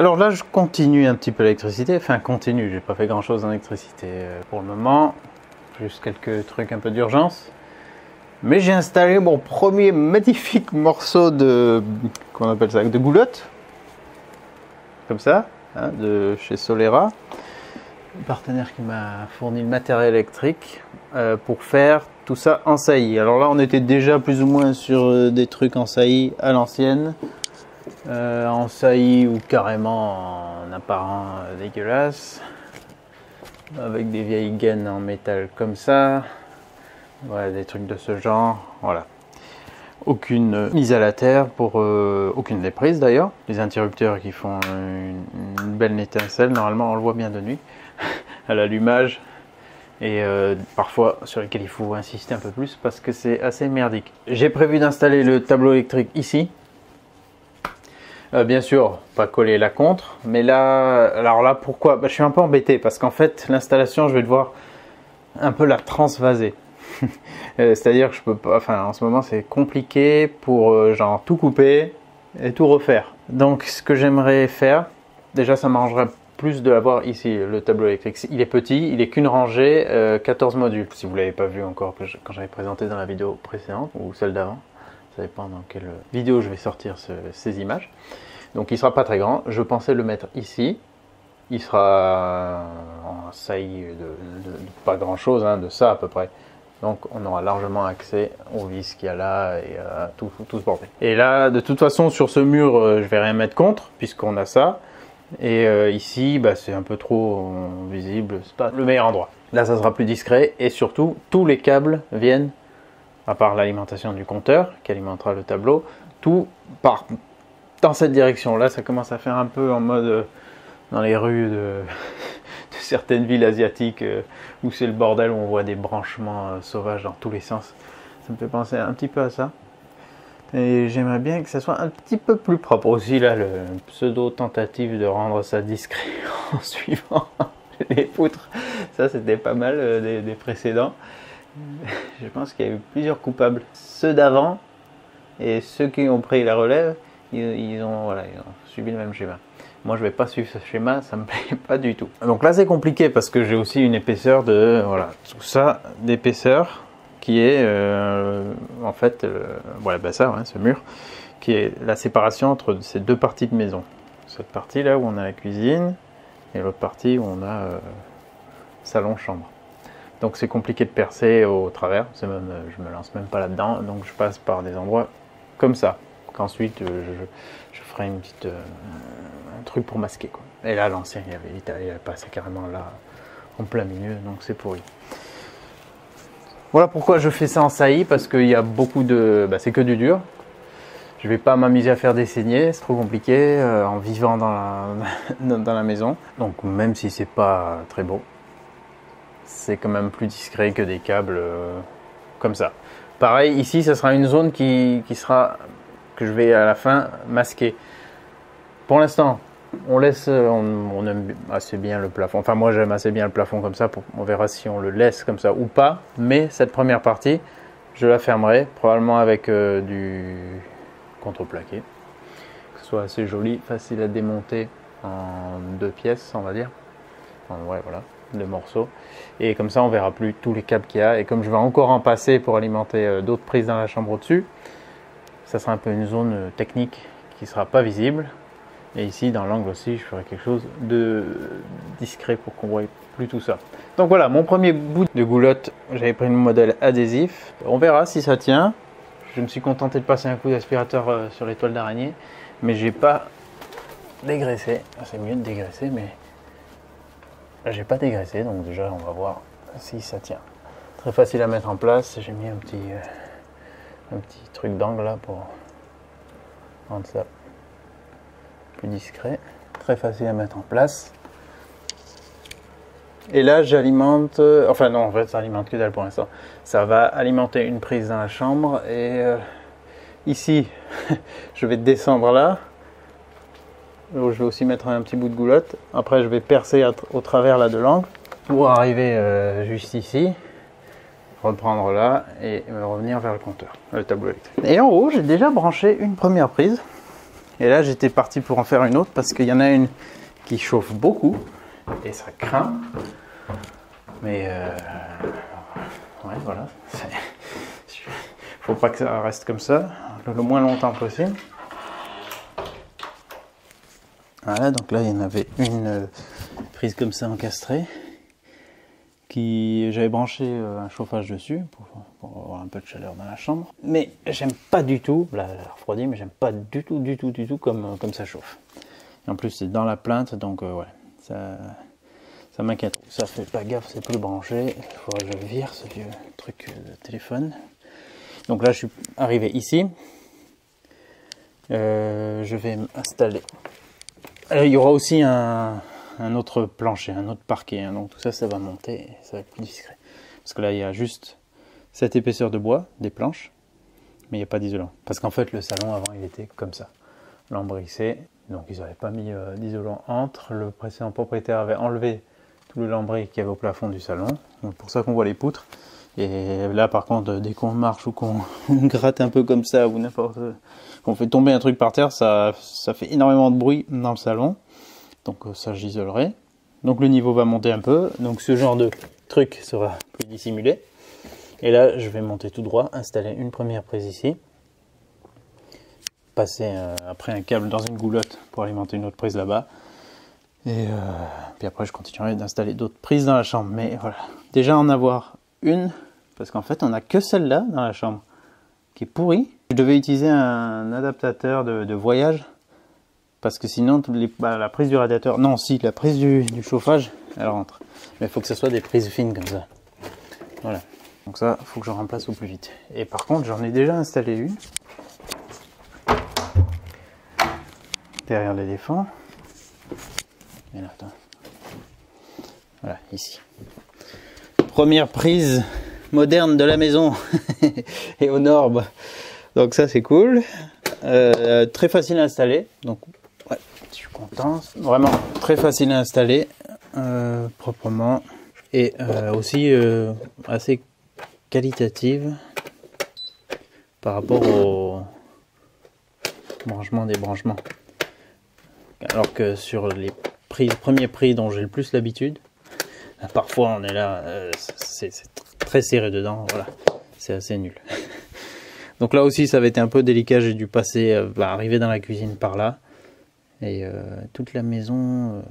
Alors là, je continue un petit peu l'électricité. Enfin, continue, j'ai pas fait grand chose en électricité euh, pour le moment. Juste quelques trucs un peu d'urgence. Mais j'ai installé mon premier magnifique morceau de. De goulotte. Comme ça, hein, de chez Solera. Le partenaire qui m'a fourni le matériel électrique euh, pour faire tout ça en saillie. Alors là, on était déjà plus ou moins sur euh, des trucs en saillie à l'ancienne. Euh, en saillie ou carrément en apparent euh, dégueulasse. Avec des vieilles gaines en métal comme ça. Voilà, des trucs de ce genre. Voilà. Aucune mise à la terre pour euh, aucune des d'ailleurs. Les interrupteurs qui font une, belle étincelle, normalement on le voit bien de nuit à l'allumage et euh, parfois sur lesquels il faut insister un peu plus parce que c'est assez merdique. J'ai prévu d'installer le tableau électrique ici. Euh, bien sûr, pas coller la contre, mais là, alors là pourquoi? Bah, Je suis un peu embêté parce qu'en fait l'installation, je vais devoir un peu la transvaser. Euh, C'est-à-dire que je peux pas, enfin en ce moment c'est compliqué pour euh, genre tout couper et tout refaire. Donc ce que j'aimerais faire, déjà ça m'arrangerait plus de l'avoir ici, le tableau électrique. Il est petit, il est qu'une rangée, euh, 14 modules. Si vous l'avez pas vu encore quand j'avais présenté dans la vidéo précédente ou celle d'avant, ça dépend dans quelle vidéo je vais sortir ce- ces images. Donc il sera pas très grand. Je pensais le mettre ici. Il sera en saillie de, de- pas grand chose, de ça à peu près. Donc on aura largement accès aux vis qu'il y a là et à tout, tout ce bordel. Et là, de toute façon, sur ce mur, euh, je vais rien mettre contre, puisqu'on a ça. Et euh, ici, bah, c'est un peu trop euh, visible, c'est pas le meilleur endroit. Là, ça sera plus discret et surtout, tous les câbles viennent, à part l'alimentation du compteur qui alimentera le tableau, tout part dans cette direction. Là, ça commence à faire un peu en mode euh, dans les rues de, certaines villes asiatiques euh, où c'est le bordel, où on voit des branchements euh, sauvages dans tous les sens. Ça me fait penser un petit peu à ça. Et j'aimerais bien que ça soit un petit peu plus propre aussi, là, le pseudo tentative de rendre ça discret en suivant les poutres. Ça, c'était pas mal des précédents. Je pense qu'il y a eu plusieurs coupables. Ceux d'avant et ceux qui ont pris la relève, ils, ont, voilà, ils ont suivi le même schéma. Moi, je vais pas suivre ce schéma, ça me plaît pas du tout. Donc là, c'est compliqué parce que j'ai aussi une épaisseur de, voilà, tout ça d'épaisseur qui est euh, en fait, voilà, bah ça, ce mur, qui est la séparation entre ces deux parties de maison. Cette partie là où on a la cuisine et l'autre partie où on a euh, salon-chambre. Donc c'est compliqué de percer au travers, même, euh, je me lance même pas là-dedans, donc je passe par des endroits comme ça. Qu'ensuite euh, je, ferai une petite, euh, un truc pour masquer. Quoi. Et là l'ancien il avait, il avait passé carrément là en plein milieu, donc c'est pourri. Voilà pourquoi je fais ça en saillie, parce qu'il y a beaucoup de... Bah, c'est que du dur. Je vais pas m'amuser à faire des saignées, c'est trop compliqué en vivant dans la, dans la maison. Donc même si c'est pas très beau, c'est quand même plus discret que des câbles euh, comme ça. Pareil, ici, ça sera une zone qui, sera que je vais à la fin masquer. Pour l'instant, on laisse, on, aime assez bien le plafond. Enfin, moi, j'aime assez bien le plafond comme ça. Pour, on verra si on le laisse comme ça ou pas. Mais cette première partie, je la fermerai probablement avec euh, du contreplaqué, que ce soit assez joli, facile à démonter en deux pièces, on va dire. Ouais, voilà, deux morceaux. Et comme ça, on verra plus tous les câbles qu'il y a. Et comme je vais encore en passer pour alimenter euh, d'autres prises dans la chambre au-dessus, ça sera un peu une zone euh, technique qui sera pas visible. Et ici, dans l'angle aussi, je ferai quelque chose de discret pour qu'on voie plus tout ça. Donc voilà, mon premier bout de goulotte, j'avais pris le modèle adhésif. On verra si ça tient. Je me suis contenté de passer un coup d'aspirateur euh, sur les toiles d'araignée, mais j'ai pas dégraissé. C'est mieux de dégraisser, mais j'ai pas dégraissé, donc déjà, on va voir si ça tient. Très facile à mettre en place. J'ai mis un petit, euh, un petit truc d'angle là pour rendre ça plus discret. Très facile à mettre en place. Et là, j'alimente. euh, enfin, non, en fait, ça alimente que dalle pour l'instant. Ça va alimenter une prise dans la chambre. Et euh, ici, je vais descendre là. Je vais aussi mettre un petit bout de goulotte. Après, je vais percer au travers là de l'angle pour arriver euh, juste ici. Reprendre là et revenir vers le compteur, le tableau électrique. Et en haut, j'ai déjà branché une première prise Et là, j'étais parti pour en faire une autre parce qu'il y en a une qui chauffe beaucoup et ça craint. Mais euh, ouais, voilà. Faut pas que ça reste comme ça le moins longtemps possible. Voilà, donc là il y en avait une euh, prise comme ça encastrée qui j'avais branché euh, un chauffage dessus pour, avoir un peu de chaleur dans la chambre. Mais j'aime pas du tout, là elle refroidi, mais j'aime pas du tout, du tout, du tout comme, comme ça chauffe. En plus c'est dans la plainte, donc euh, ouais, ça, ça m'inquiète. Ça fait pas gaffe, c'est plus branché. Il faudrait que je vire ce vieux truc de téléphone. Donc là je suis arrivé ici. je vais installer euh, il y aura aussi un, autre plancher, un autre parquet. Hein. donc tout ça, ça va monter ça va être plus discret. Parce que là, il y a juste cette épaisseur de bois, des planches, mais il n'y a pas d'isolant. Parce qu'en fait, le salon avant, il était comme ça, lambrissé. Donc ils n'avaient pas mis euh, d'isolant entre. Le précédent propriétaire avait enlevé tout le lambris qu'il y avait au plafond du salon. Donc pour ça qu'on voit les poutres. Et là, par contre, dès qu'on marche ou qu'on gratte un peu comme ça ou n'importe qu'on fait tomber un truc par terre, ça, fait énormément de bruit dans le salon. Donc euh, ça, j'isolerai. Donc le niveau va monter un peu. Donc ce genre de truc sera plus dissimulé. Et là, je vais monter tout droit, installer une première prise ici. Passer euh, après un câble dans une goulotte pour alimenter une autre prise là-bas. Et euh, puis après, je continuerai d'installer d'autres prises dans la chambre. Mais voilà, déjà en avoir une, parce qu'en fait, on n'a que celle-là dans la chambre qui est pourrie. Je devais utiliser un adaptateur de, voyage parce que sinon bah, la prise du radiateur, non si la prise du, chauffage, elle rentre. Mais il faut que ce soit des prises fines comme ça. Voilà. Donc ça, faut que je remplace au plus vite. Et par contre, j'en ai déjà installé une. Derrière l'éléphant. Et là, attends. Voilà, ici. Première prise moderne de la maison et aux normes. Donc ça c'est cool. Euh, très facile à installer. Donc ouais, je suis content. Vraiment très facile à installer euh, proprement et euh, aussi assez qualitative par rapport au branchement des branchements. Alors que sur les prix, premiers prix dont j'ai le plus l'habitude, parfois on est là, c'est très serré dedans, voilà, c'est assez nul. Donc là aussi, ça avait été un peu délicat. J'ai dû passer, euh, bah, arriver dans la cuisine par là. Et euh, toute la maison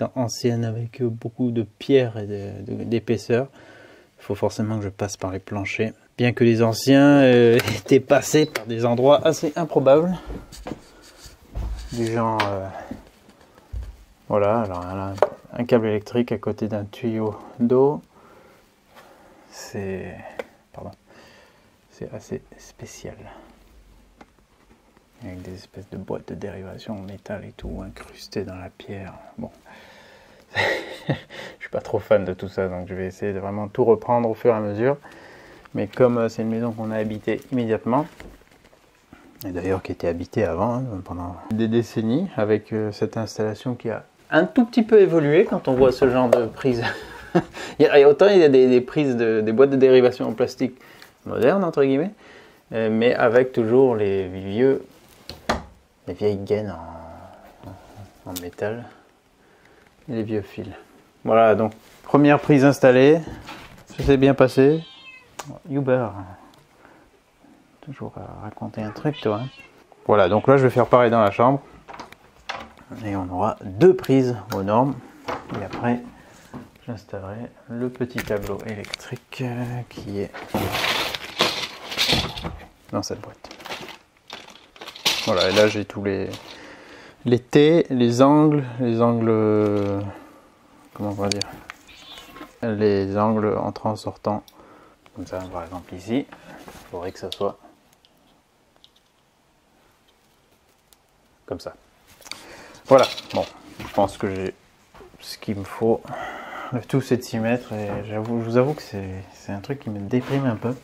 euh, ancienne avec beaucoup de pierres et d'épaisseur. Il faut forcément que je passe par les planchers. Bien que les anciens étaient passés par des endroits assez improbables. Du genre... voilà, alors un câble électrique à côté d'un tuyau d'eau. C'est... Assez spécial. Avec des espèces de boîtes de dérivation en métal et tout, incrustées dans la pierre. Bon. je suis pas trop fan de tout ça, donc je vais essayer de vraiment tout reprendre au fur et à mesure. Mais comme euh, c'est une maison qu'on a habitée immédiatement, et d'ailleurs qui était habitée avant, hein, pendant des décennies, avec euh, cette installation qui a un tout petit peu évolué quand on voit ce genre de prise. il y a, autant il y a des, prises, de, des boîtes de dérivation en plastique moderne, entre guillemets, euh, mais avec toujours les vieux, les vieilles gaines en, métal et les vieux fils. Voilà, donc première prise installée, ça s'est bien passé. Uber, toujours à raconter un truc, toi. Hein. Voilà, donc là je vais faire pareil dans la chambre. Et on aura deux prises aux normes. Et après, j'installerai le petit tableau électrique euh, qui est dans cette boîte. Voilà, et là j'ai tous les, les T, les angles, les angles, comment on va dire, les angles entrant sortant, comme ça par exemple ici, il faudrait que ça soit comme ça. Voilà, bon, je pense que j'ai ce qu'il me faut. Le tout c'est de s'y mettre et j'avoue, je vous avoue que c'est un truc qui me déprime un peu.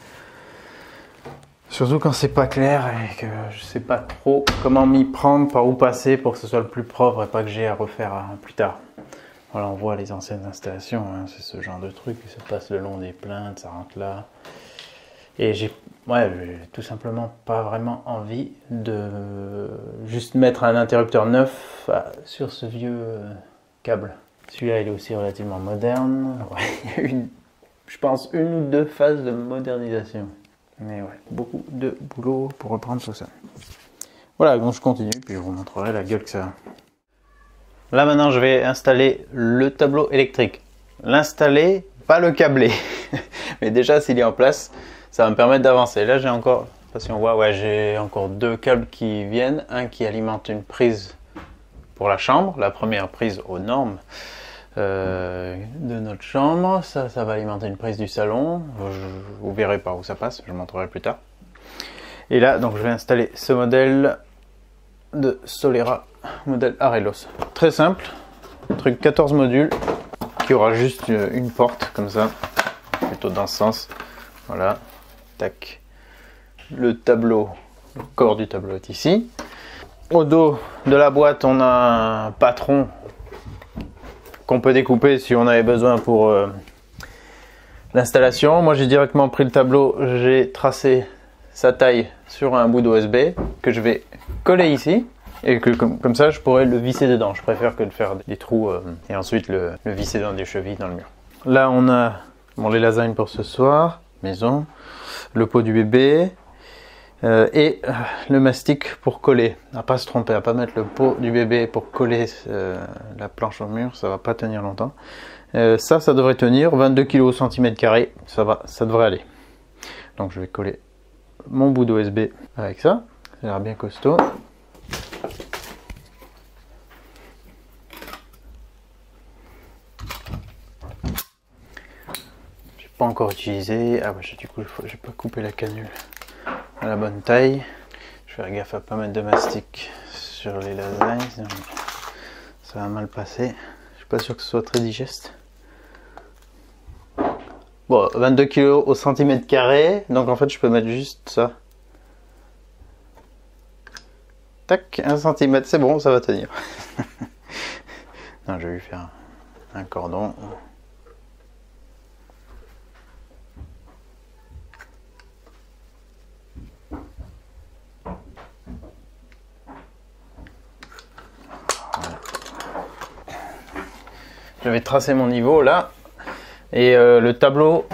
Surtout quand c'est pas clair et que je sais pas trop comment m'y prendre, par où passer pour que ce soit le plus propre et pas que j'ai à refaire euh, plus tard. Voilà, on voit les anciennes installations, hein, c'est ce genre de truc se passe le long des plaintes, ça rentre là. Et j'ai Ouais, tout simplement pas vraiment envie de juste mettre un interrupteur neuf euh, sur ce vieux euh, câble. Celui-là, il est aussi relativement moderne. Il y a une, je pense, une ou deux phases de modernisation. Mais ouais, beaucoup de boulot pour reprendre tout ça. Voilà, donc je continue, puis je vous montrerai la gueule que ça a. Là maintenant, je vais installer le tableau électrique. L'installer, pas le câbler. Mais déjà, s'il est en place, ça va me permettre d'avancer. Là, j'ai encore, si on voit, ouais, j'ai encore deux câbles qui viennent. Un qui alimente une prise pour la chambre, la première prise aux normes euh, de notre chambre. Ça, ça va alimenter une prise du salon. vous verrez par où ça passe, je montrerai plus tard. Et là, donc, je vais installer ce modèle de Solera, modèle Arelos. Très simple, truc 14 modules, qui aura juste une porte comme ça, plutôt dans sens. Voilà, tac. Le tableau, le corps du tableau est ici. Au dos de la boîte, on a un patron qu'on peut découper si on avait besoin pour euh, l'installation. Moi, j'ai directement pris le tableau, j'ai tracé sa taille sur un bout d'OSB que je vais coller ici et que comme, ça je pourrais le visser dedans. Je préfère que de faire des trous euh, et ensuite le, visser dans des chevilles dans le mur. Là on a bon, les lasagnes pour ce soir, maison, le pot du bébé euh, et euh, le mastic pour coller. À pas se tromper, à pas mettre le pot du bébé pour coller la planche au mur, ça va pas tenir longtemps. ça, ça devrait tenir 22 kg au centimètre ça va, ça devrait aller. Donc je vais coller mon bout d'OSB avec ça, ça a l'air bien costaud. pas encore utilisé. Ah bah du coup j'ai pas coupé la canule à la bonne taille. Je vais faire gaffe à pas mettre de mastic sur les lasagnes, ça va mal passer. Je suis pas sûr que ce soit très digeste. Bon, 22 kg au centimètre carré, donc en fait je peux mettre juste ça. Tac, 1 cm, c'est bon, ça va tenir. non, je vais lui faire un cordon. J'avais tracé mon niveau là. Et euh, le tableau,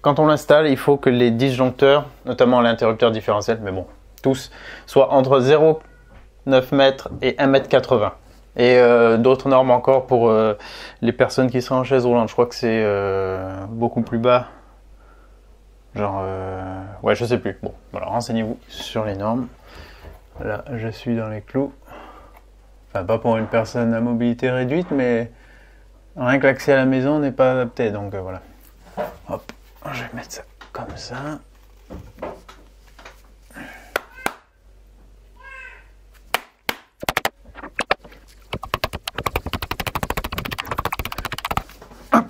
quand on l'installe, il faut que les disjoncteurs, notamment l'interrupteur différentiel, mais bon, tous, soient entre 0,9 m et 1 m 80. Et euh, d'autres normes encore pour euh, les personnes qui sont en chaise roulante. Je crois que c'est beaucoup plus bas. Genre, ouais, je sais plus. Bon, voilà, renseignez-vous sur les normes. Là, je suis dans les clous. Enfin, pas pour une personne à mobilité réduite, mais Rien que l'accès à la maison n'est pas adapté, donc euh, voilà. Hop, je vais mettre ça comme ça.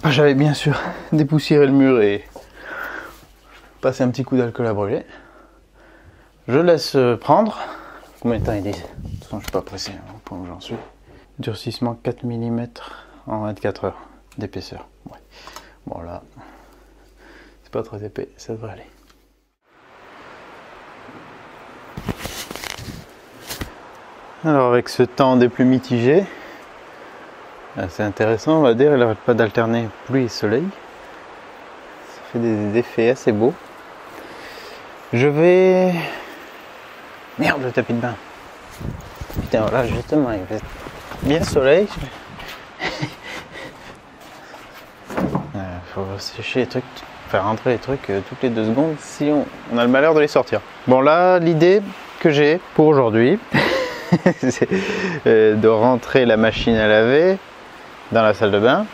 J'avais bien sûr dépoussiéré le mur et passé un petit coup d'alcool à brûler. Je laisse euh, prendre. Combien de temps ils disent De toute façon, je suis pas pressé hein, au point où j'en suis. Durcissement 4 mm en 24 heures d'épaisseur. Bon là, c'est pas très épais, ça devrait aller. Alors avec ce temps des plus mitigés, c'est intéressant on va dire, il n'arrête pas d'alterner pluie et soleil. Ça fait des effets assez beaux. Je vais... Merde le tapis de bain. Putain voilà justement il fait bien soleil. Faut sécher les trucs, faire rentrer les trucs euh, toutes les deux secondes si on, a le malheur de les sortir. Bon là, l'idée que j'ai pour aujourd'hui, c'est euh, de rentrer la machine à laver dans la salle de bain.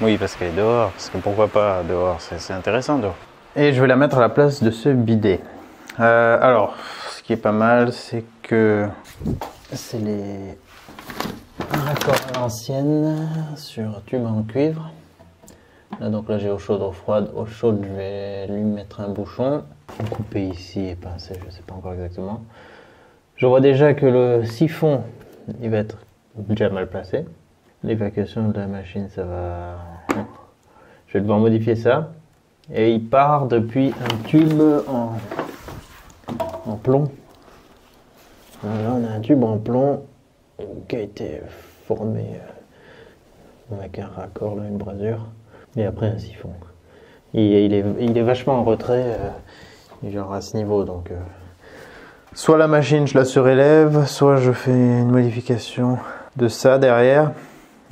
Oui, parce qu'elle est dehors, parce que pourquoi pas dehors, c'est intéressant dehors. Et je vais la mettre à la place de ce bidet. Euh, alors, ce qui est pas mal, c'est que c'est les raccords à l'ancienne sur tube en cuivre. Là, donc là, j'ai eau chaude, eau froide. Eau chaude, je vais lui mettre un bouchon. Couper ici et pincer, je ne sais pas encore exactement. Je vois déjà que le siphon, il va être déjà mal placé. L'évacuation de la machine, ça va... Je vais devoir modifier ça. Et il part depuis un tube en plomb. Là, on a un tube en plomb qui a été formé euh, avec un raccord, là, une brasure, et après un siphon. Il, il, est, il est vachement en retrait, euh, genre à ce niveau, donc. euh, Soit la machine, je la surélève, soit je fais une modification de ça derrière.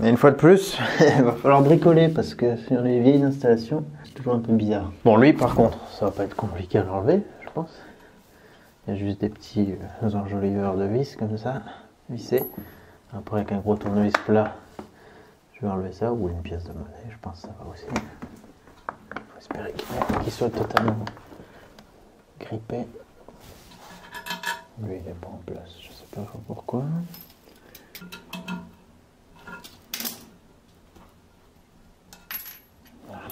Et une fois de plus, il va falloir bricoler parce que sur les vieilles installations, c'est toujours un peu bizarre. Bon, lui par contre, ça va pas être compliqué à l'enlever, je pense. Il y a juste des petits euh, enjoliveurs de vis comme ça, vissés. Après, avec un gros tournevis plat, je vais enlever ça ou une pièce de monnaie, je pense que ça va aussi. Faut espérer qu'il soit totalement grippé. Lui, il n'est pas en place, je sais pas pourquoi. Voilà.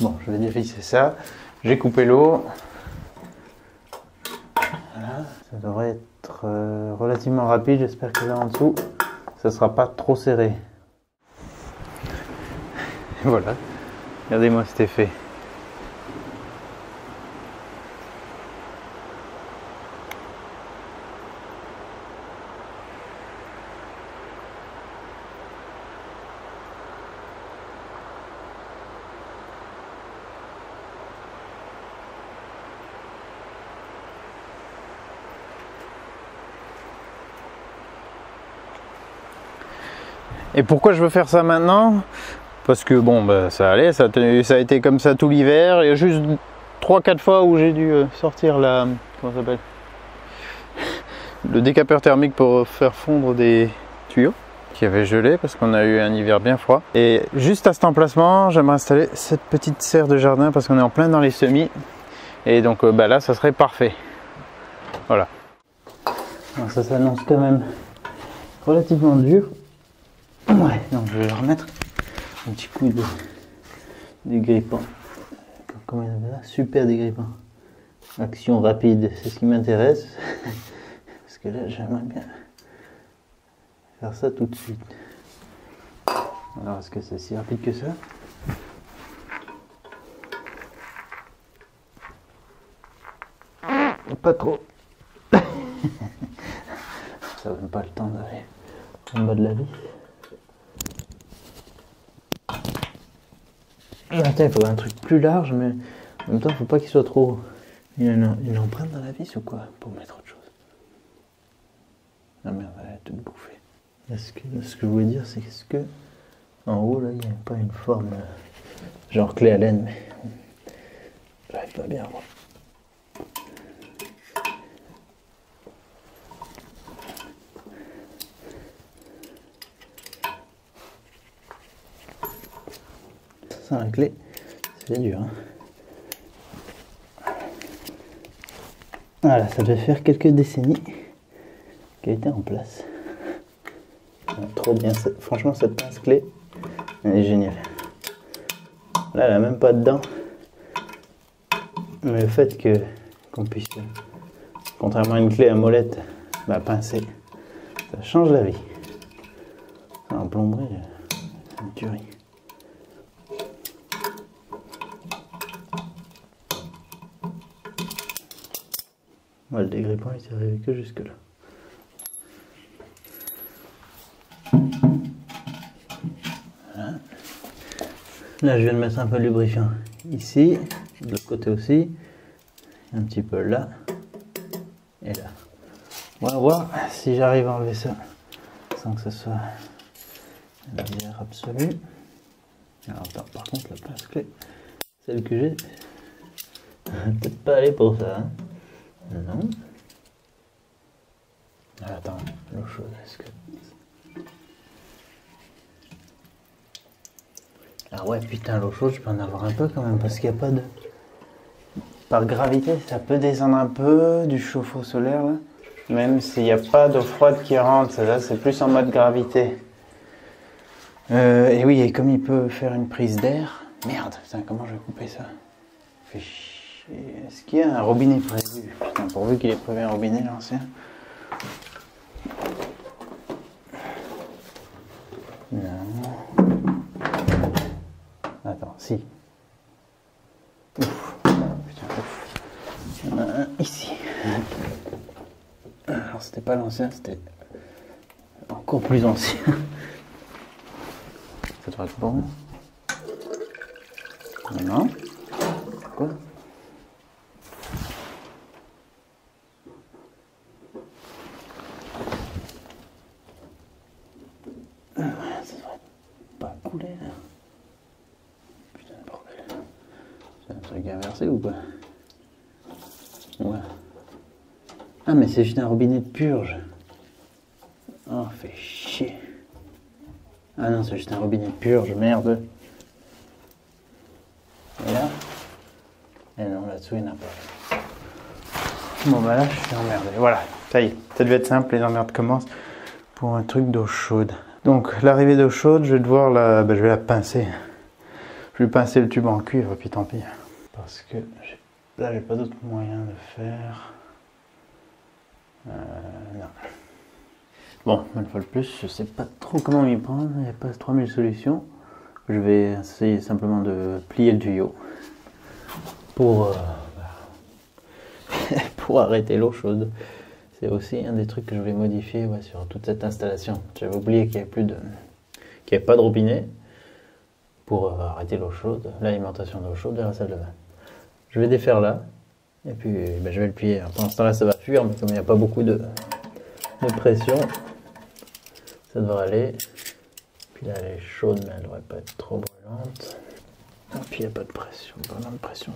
Bon, je vais dévisser ça. J'ai coupé l'eau. Voilà. Ça devrait être euh, relativement rapide. J'espère que là en dessous, ça sera pas trop serré. Voilà. Regardez-moi cet effet. Et pourquoi je veux faire ça maintenant? Parce que bon, bah, ça allait, ça a, été comme ça tout l'hiver. Il y a juste 3-4 fois où j'ai dû euh, sortir la. Comment s'appelle? Le décapeur thermique pour faire fondre des tuyaux qui avaient gelé parce qu'on a eu un hiver bien froid. Et juste à cet emplacement, j'aimerais installer cette petite serre de jardin parce qu'on est en plein dans les semis. Et donc euh, bah, là, ça serait parfait. Voilà. Alors ça s'annonce quand même relativement dur. Ouais, donc je vais leur remettre un petit coup de dégrippant. Comment il ça? Super dégrippant. Action rapide, c'est ce qui m'intéresse. Parce que là, j'aimerais bien faire ça tout de suite. Alors, est-ce que c'est si rapide que ça? Pas trop. ça n'a même pas le temps d'aller en bas de la vis. Attends, il faudrait un truc plus large, mais en même temps, il faut pas qu'il soit trop. Il y a une, une empreinte dans la vis ou quoi Pour mettre autre chose? Ah merde, elle a tout bouffé. Est-ce que, ce que je voulais dire, c'est qu'est-ce que. En haut, là, il n'y a pas une forme. euh, genre clé à laine, mais. J'arrive pas bien à voir. La clé, c'est dur. hein. Voilà, ça devait faire quelques décennies qu'elle était en place. Trop bien, franchement cette pince clé, elle est géniale. Là, elle a même pas de dents. Mais le fait que qu'on puisse, contrairement à une clé à molette, bah, pincer, ça change la vie. En plomberie, une tuerie. Le dégrippant il s'est arrivé que jusque là. Je viens de mettre un peu de lubrifiant ici, de l'autre côté aussi, un petit peu là et là. On va voir si j'arrive à enlever ça sans que ce soit la bière absolue. Alors, attends, par contre, la pince clé, celle que j'ai, peut-être pas aller pour ça. hein. Non. Ah, Attends, l'eau chaude, est-ce que. Ah ouais, putain, l'eau chaude, je peux en avoir un peu quand même, parce qu'il n'y a pas de. Par gravité, ça peut descendre un peu du chauffe-eau solaire, là. Même s'il n'y a pas d'eau froide qui rentre, là, c'est plus en mode gravité. Euh, et oui, et comme il peut faire une prise d'air. Merde, putain, comment je vais couper ça? Chier. Est-ce qu'il y a un robinet prévu? Putain, pourvu qu'il ait prévu un robinet, l'ancien. Non. Attends, si. Ouf. Putain, ouf. Il y en a un ici. Alors, c'était pas l'ancien, c'était encore plus ancien. Ça devrait être bon. Non. Quoi? C'est juste un robinet de purge. Oh fait chier. Ah non c'est juste un robinet de purge, merde. Et là Et non là-dessous il n'y en a pas. Bon bah là je suis emmerdé. Voilà, ça y est, ça devait être simple, les emmerdes commencent pour un truc d'eau chaude. Donc l'arrivée d'eau chaude, je vais devoir la. bah, je vais la pincer. Je vais pincer le tube en cuivre, puis tant pis. Parce que là j'ai pas d'autre moyen de faire. Euh, non. Bon, une fois de plus, je sais pas trop comment m'y prendre, il n'y a pas 3000 solutions. Je vais essayer simplement de plier le tuyau pour, euh, pour arrêter l'eau chaude. C'est aussi un des trucs que je voulais modifier sur toute cette installation. J'avais oublié qu'il n'y avait plus de, qu'il n'y avait pas de robinet pour euh, arrêter l'eau chaude, l'alimentation d'eau chaude vers la salle de bain. Je vais défaire là, et puis ben, je vais le plier. Pendant ce temps-là, ça va fuir, mais comme il n'y a pas beaucoup de, de pression, ça devrait aller. Puis là, elle est chaude, mais elle ne devrait pas être trop brûlante. Et puis il n'y a pas de pression, pas de pression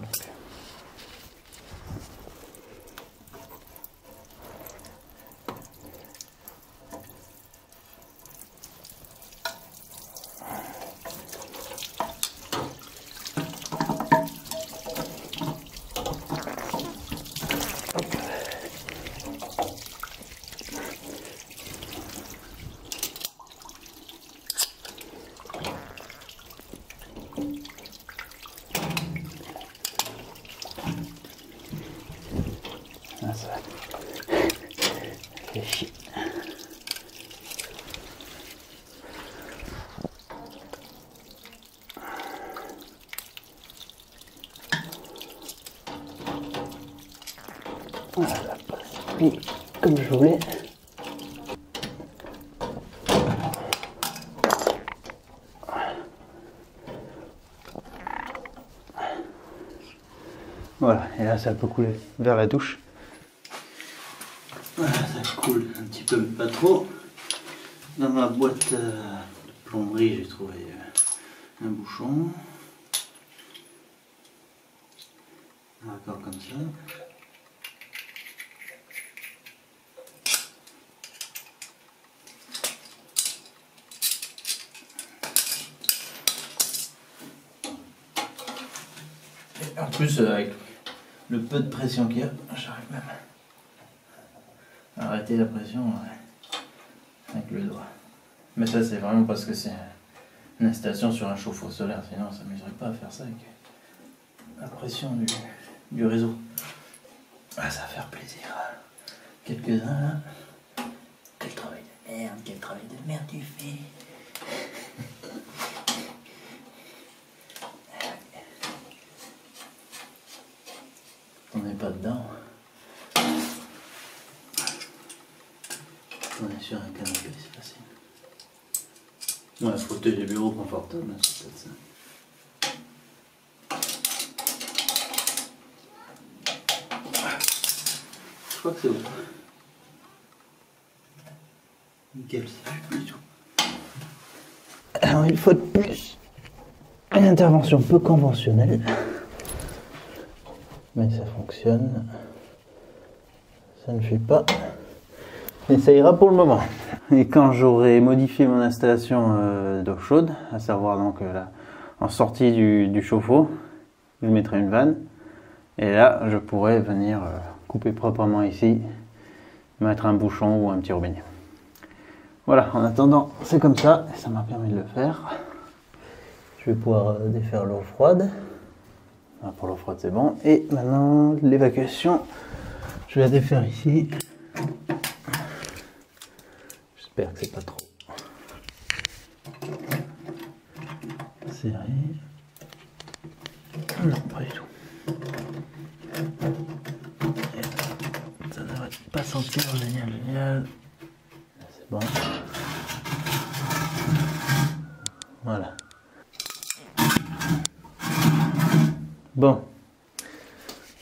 ça va. Fait chier. Voilà, pas se plie comme je voulais. Là ça peut couler vers la douche. Voilà, ça coule un petit peu, mais pas trop. Dans ma boîte euh, de plomberie, j'ai trouvé euh, un bouchon. Un raccord comme ça. Et en plus, euh, avec le peu de pression qu'il y a, j'arrive même à arrêter la pression avec le doigt. Mais ça, c'est vraiment parce que c'est une installation sur un chauffe-eau solaire, sinon on s'amuserait pas à faire ça avec la pression du, du réseau. Ah, ça va faire plaisir quelques-uns là. Quel travail de merde, quel travail de merde tu fais. Pas dedans. On est sur un canapé, c'est facile. Ouais, fauteuil de bureau confortable, c'est peut-être ça. Je crois que c'est bon. Nickel, ça fait plus du tout. Alors, une fois de plus, une intervention peu conventionnelle. Mais ça fonctionne. Ça ne fuit pas. Et ça ira pour le moment. Et quand j'aurai modifié mon installation euh, d'eau chaude, à savoir donc euh, là, en sortie du, chauffe-eau, je mettrai une vanne. Et là, je pourrai venir euh, couper proprement ici, mettre un bouchon ou un petit robinet. Voilà, en attendant, c'est comme ça, ça m'a permis de le faire. Je vais pouvoir défaire l'eau froide. Pour l'eau froide, c'est bon. Et maintenant, l'évacuation, je vais la défaire ici. J'espère que c'est pas trop serré. Non, pas du tout. Ça devrait pas pas sentir, génial, génial. C'est bon. Voilà. Bon.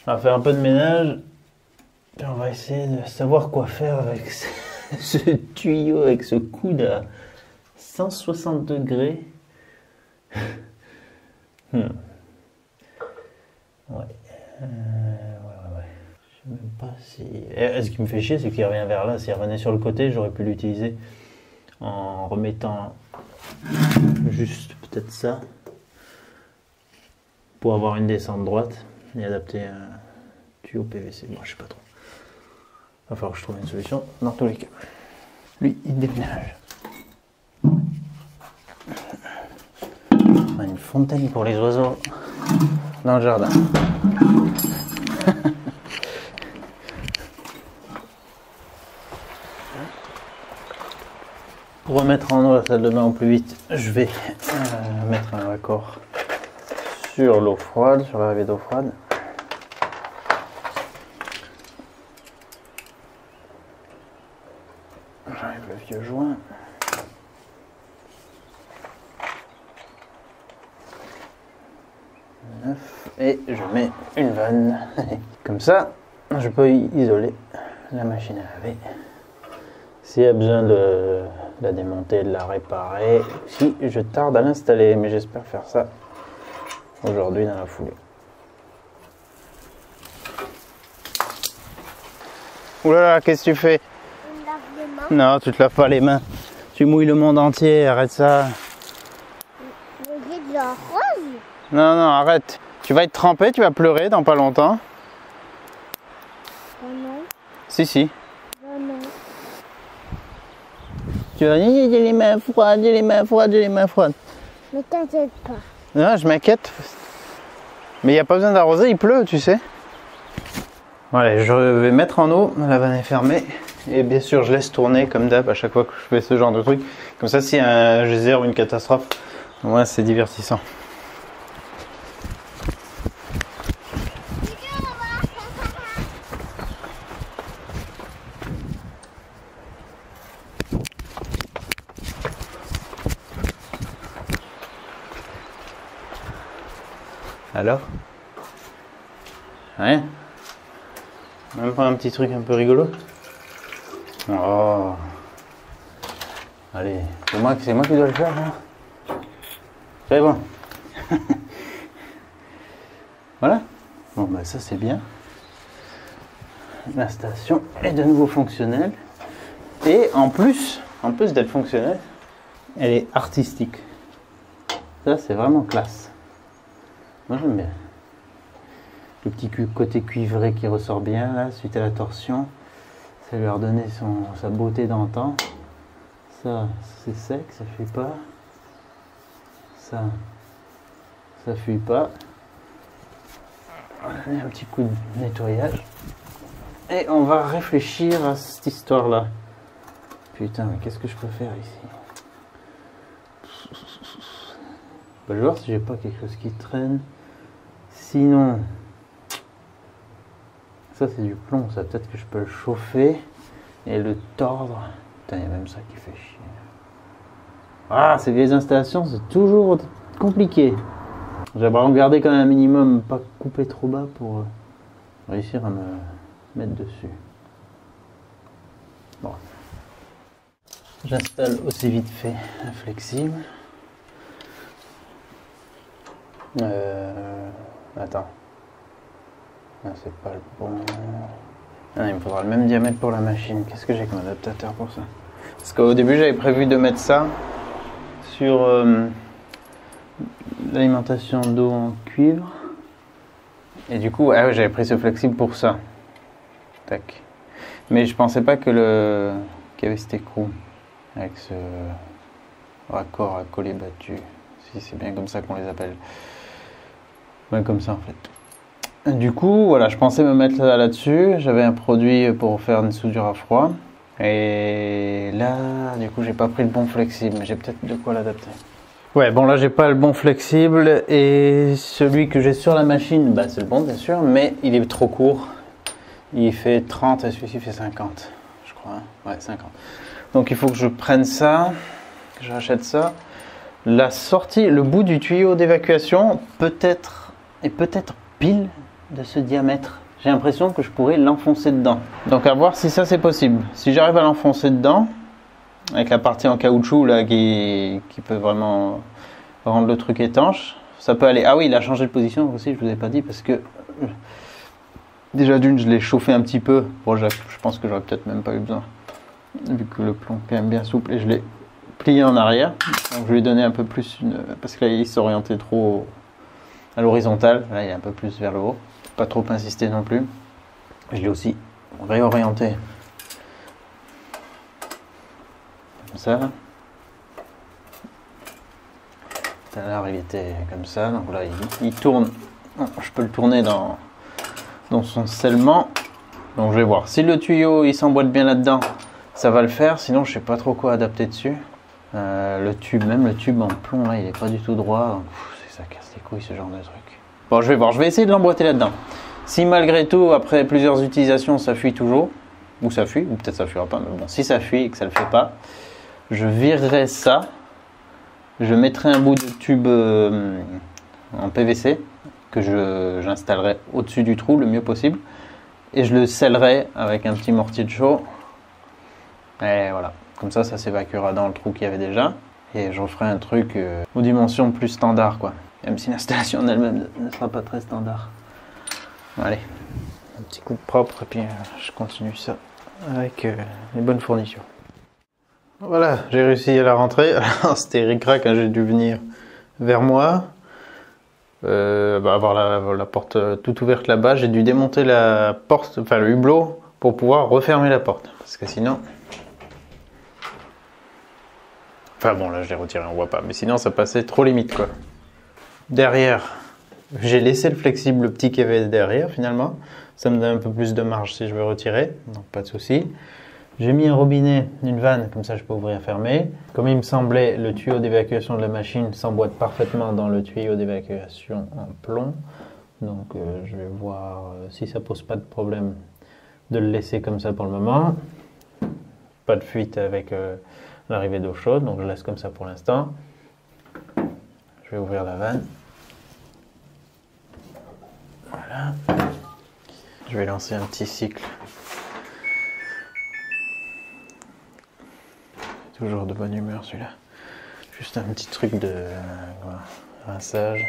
On va faire un peu de ménage. Et on va essayer de savoir quoi faire avec ce, tuyau, avec ce coude à 160 degrés. Hmm. Ouais. Euh, ouais, ouais, ouais. Je sais même pas si. Et ce qui me fait chier, c'est qu'il revient vers là. S'il revenait sur le côté, j'aurais pu l'utiliser en remettant juste peut-être ça pour avoir une descente droite et adapter un tuyau PVC. Moi, je sais pas trop. Va falloir que je trouve une solution dans tous les cas. Lui, il déménage. On a une fontaine pour les oiseaux dans le jardin. Pour remettre en eau la salle de bain au plus vite, je vais euh, mettre un raccord sur l'eau froide, sur l'arrivée d'eau froide. J'enlève le vieux joint. Et je mets une vanne. Comme ça, je peux isoler la machine à laver. S'il y a besoin de la démonter, de la réparer, si je tarde à l'installer, mais j'espère faire ça aujourd'hui dans la foulée. Oulala, qu'est-ce que tu fais? On lave les mains. Non, tu te laves pas les mains. Tu mouilles le monde entier, arrête ça. Voyez de la rose Non, non, arrête. Tu vas être trempé, tu vas pleurer dans pas longtemps. Oh non, Si, si. oh non. Tu vas dire, j'ai les mains froides, j'ai les mains froides, j'ai les mains froides. Ne t'inquiète pas. Non, je m'inquiète. Mais il n'y a pas besoin d'arroser, il pleut, tu sais. Voilà, je vais mettre en eau, la vanne est fermée. Et bien sûr, je laisse tourner comme d'hab à chaque fois que je fais ce genre de truc. Comme ça, a un geyser ou une catastrophe, au c'est divertissant. Alors Rien Même pas un petit truc un peu rigolo Oh Allez, c'est moi, qui dois le faire, hein C'est bon. voilà. Bon, bah ça c'est bien. L'installation est de nouveau fonctionnelle. Et en plus, en plus d'être fonctionnelle, elle est artistique. Ça c'est vraiment classe. Moi j'aime bien. Le petit côté cuivré qui ressort bien là, suite à la torsion. Ça lui a redonné son, sa beauté d'antan. Ça, c'est sec, ça fuit pas. Ça, ça fuit pas. Un petit coup de nettoyage. Et on va réfléchir à cette histoire-là. Putain, mais qu'est-ce que je peux faire ici? Bah, Je vais voir si j'ai pas quelque chose qui traîne. Sinon, ça c'est du plomb, ça peut-être que je peux le chauffer et le tordre. Putain, il y a même ça qui fait chier. Ah, ces vieilles installations, c'est toujours compliqué. J'aimerais en garder quand même un minimum, pas couper trop bas pour euh, réussir à me mettre dessus. Bon. J'installe aussi vite fait un flexible. Euh, attends. Ah, c'est pas le bon. Ah, il me faudra le même diamètre pour la machine. Qu'est-ce que j'ai comme adaptateur pour ça? Parce qu'au début, j'avais prévu de mettre ça sur euh, l'alimentation d'eau en cuivre. Et du coup, ah j'avais pris ce flexible pour ça. Tac. Mais je pensais pas que le qu'il y avait cet écrou avec ce raccord à coller battu. Si c'est bien comme ça qu'on les appelle. Ouais, comme ça en fait. Du coup, voilà, je pensais me mettre là- là-dessus. J'avais un produit pour faire une soudure à froid. Et là, du coup, j'ai pas pris le bon flexible, mais j'ai peut-être de quoi l'adapter. Ouais, bon là, j'ai pas le bon flexible et celui que j'ai sur la machine, bah, c'est le bon bien sûr, mais il est trop court. Il fait 30 et celui-ci fait 50, je crois. Ouais, 50. Donc il faut que je prenne ça, que je ça. La sortie, le bout du tuyau d'évacuation peut-être est peut-être pile de ce diamètre. J'ai l'impression que je pourrais l'enfoncer dedans. Donc à voir si ça c'est possible. Si j'arrive à l'enfoncer dedans, avec la partie en caoutchouc là qui, peut vraiment rendre le truc étanche, ça peut aller. Ah oui, il a changé de position aussi, je vous ai pas dit parce que déjà d'une je l'ai chauffé un petit peu. Bon, je pense que j'aurais peut-être même pas eu besoin vu que le plomb est bien souple et je l'ai plié en arrière. Je lui ai donné un peu plus parce que là il s'orientait trop à l'horizontale. Là il est un peu plus vers le haut. Pas trop insister non plus. Je l'ai aussi réorienté comme ça. Tout à l'heure il était comme ça, donc là il, tourne. Non, Je peux le tourner dans, dans son scellement. Donc je vais voir. Si le tuyau il s'emboîte bien là-dedans, ça va le faire. Sinon je sais pas trop quoi adapter dessus. Euh, le tube, même le tube en plomb là, il est pas du tout droit. Donc, ça casse les couilles ce genre de truc. Bon, je vais voir. Je vais essayer de l'emboîter là-dedans. Si malgré tout, après plusieurs utilisations, ça fuit toujours, ou ça fuit, ou peut-être ça fuira pas, mais bon, si ça fuit et que ça le fait pas, je virerai ça. Je mettrai un bout de tube euh, en PVC que j'installerai au-dessus du trou le mieux possible. Et je le scellerai avec un petit mortier de chaux. Et voilà. Comme ça, ça s'évacuera dans le trou qu'il y avait déjà. Et je referai un truc euh, aux dimensions plus standard, quoi. Même si l'installation en elle-même ne sera pas très standard. Allez, un petit coup de propre et puis euh, je continue ça avec euh, les bonnes fournitures. Voilà, j'ai réussi à la rentrée. Alors, C'était ric-rac, hein, j'ai dû venir vers moi. Euh, bah, avoir la, porte toute ouverte là-bas. J'ai dû démonter la porte, enfin le hublot, pour pouvoir refermer la porte. Parce que sinon. Enfin bon, là je l'ai retiré, on voit pas. Mais sinon, ça passait trop limite quoi. Derrière, j'ai laissé le flexible, le petit avait derrière finalement. Ça me donne un peu plus de marge si je veux retirer, donc pas de souci. J'ai mis un robinet, une vanne, comme ça je peux ouvrir et fermer. Comme il me semblait, le tuyau d'évacuation de la machine s'emboîte parfaitement dans le tuyau d'évacuation en plomb. Donc euh, je vais voir euh, si ça pose pas de problème de le laisser comme ça pour le moment. Pas de fuite avec euh, l'arrivée d'eau chaude, donc je laisse comme ça pour l'instant. Je vais ouvrir la vanne. Voilà. Je vais lancer un petit cycle. Toujours de bonne humeur celui-là. Juste un petit truc de rinçage.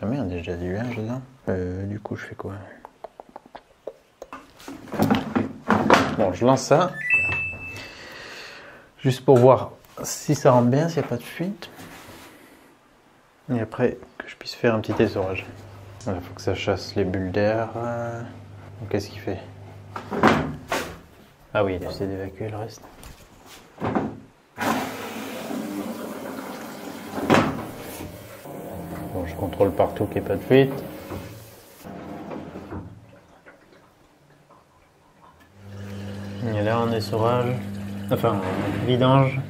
Ah merde, a déjà du linge dedans. Du coup, je fais quoi? Bon, je lance ça. Juste pour voir si ça rentre bien, s'il n'y a pas de fuite. Et après, que je puisse faire un petit essorage. Il faut que ça chasse les bulles d'air. Qu'est-ce qu'il fait? Ah oui, il essaie d'évacuer le reste. Bon, je contrôle partout qu'il n'y ait pas de fuite. Et là, en essorage, enfin, en vidange.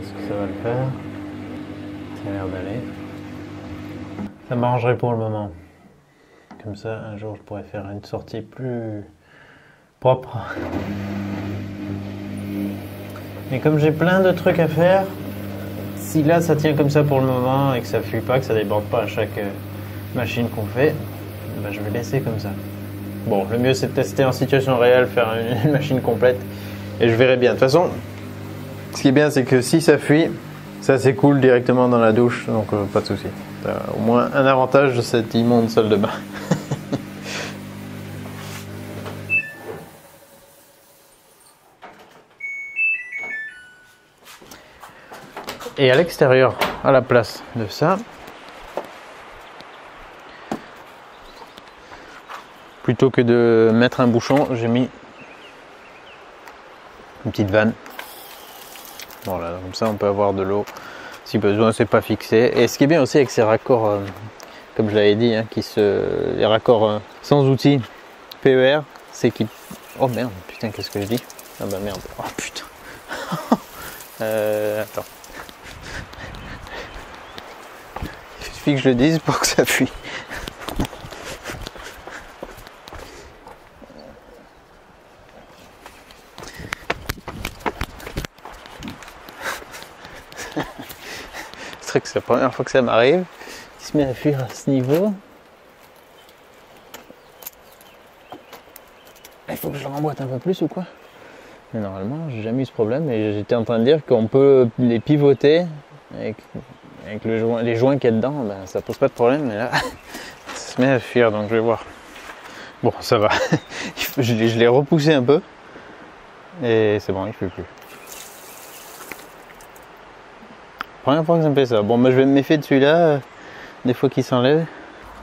Est-ce que ça va le Ça a l'air d'aller. Ça m'arrangerait pour le moment. Comme ça, un jour, je pourrais faire une sortie plus propre. Mais comme j'ai plein de trucs à faire, si là ça tient comme ça pour le moment et que ça fuit pas, que ça déborde pas à chaque euh, machine qu'on fait, ben, je vais laisser comme ça. Bon, le mieux c'est de tester en situation réelle, faire une machine complète et je verrai bien. De toute façon, ce qui est bien c'est que si ça fuit, ça s'écoule directement dans la douche, donc euh, pas de souci. Au moins un avantage de cette immonde salle de bain. Et à l'extérieur, à la place de ça, plutôt que de mettre un bouchon, j'ai mis une petite vanne. Voilà, comme ça on peut avoir de l'eau si besoin, c'est pas fixé. Et ce qui est bien aussi avec ces raccords, euh, comme je l'avais dit, hein, qui se, les raccords euh, sans outils PER, c'est qu'ils. Oh merde, putain, qu'est-ce que je dis? Ah bah merde, oh putain. Euh, attends. suffit que je le dise pour que ça fuit. C'est que c'est la première fois que ça m'arrive. Il se met à fuir à ce niveau. Il faut que je le remboîte un peu plus ou quoi? Mais normalement, j'ai jamais eu ce problème et j'étais en train de dire qu'on peut les pivoter avec, avec le joint, les joints qu'il y a dedans, ben, ça pose pas de problème, mais là, ça se met à fuir, donc je vais voir. Bon, ça va. je l'ai je l'ai repoussé un peu et c'est bon, il ne fuit plus. Première fois que ça me fait ça. Bon, moi je vais me méfier de celui-là, euh, des fois qu'il s'enlève.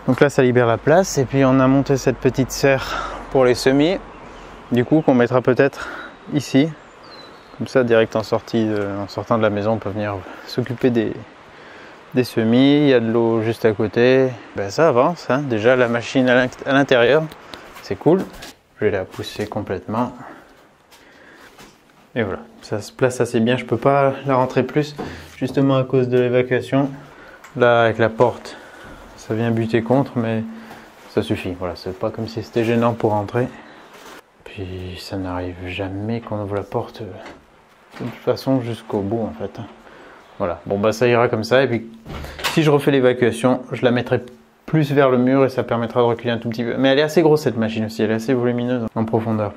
Donc là, ça libère la place et puis on a monté cette petite serre pour les semis. Du coup, qu'on mettra peut-être ici. Comme ça, direct en, sortie en sortant de la maison, on peut venir s'occuper des, des semis. Il y a de l'eau juste à côté. Ben, ça avance. hein. Déjà, la machine à l'intérieur, c'est cool. Je vais la pousser complètement. Et voilà, ça se place assez bien. Je peux pas la rentrer plus, justement à cause de l'évacuation. Là, avec la porte, ça vient buter contre, mais ça suffit. Voilà, c'est pas comme si c'était gênant pour rentrer. Puis ça n'arrive jamais qu'on ouvre la porte euh, de toute façon jusqu'au bout en fait. Voilà, bon bah ça ira comme ça. Et puis si je refais l'évacuation, je la mettrai plus vers le mur et ça permettra de reculer un tout petit peu. Mais elle est assez grosse cette machine aussi, elle est assez volumineuse en profondeur.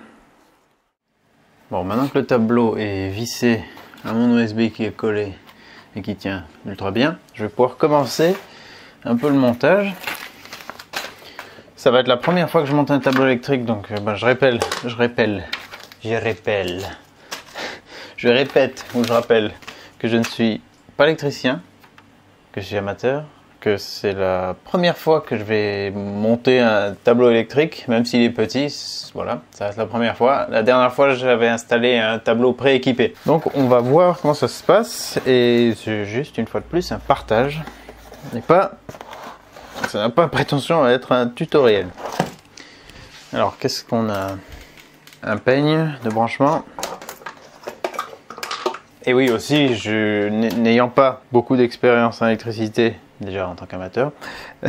Bon, maintenant que le tableau est vissé à mon USB qui est collé et qui tient ultra bien, je vais pouvoir commencer un peu le montage. Ça va être la première fois que je monte un tableau électrique, donc euh, ben, je répète, je répète, je répète, je répète ou je rappelle que je ne suis pas électricien, que je suis amateur, c'est la première fois que je vais monter un tableau électrique, même s'il est petit, voilà, ça reste la première fois. La dernière fois, j'avais installé un tableau prééquipé. Donc on va voir comment ça se passe, et c'est juste une fois de plus un partage, et pas ça n'a pas prétention à être un tutoriel. Alors, qu'est-ce qu'on a? Un peigne de branchement. Et oui, aussi, n'ayant pas beaucoup d'expérience en électricité, déjà en tant qu'amateur,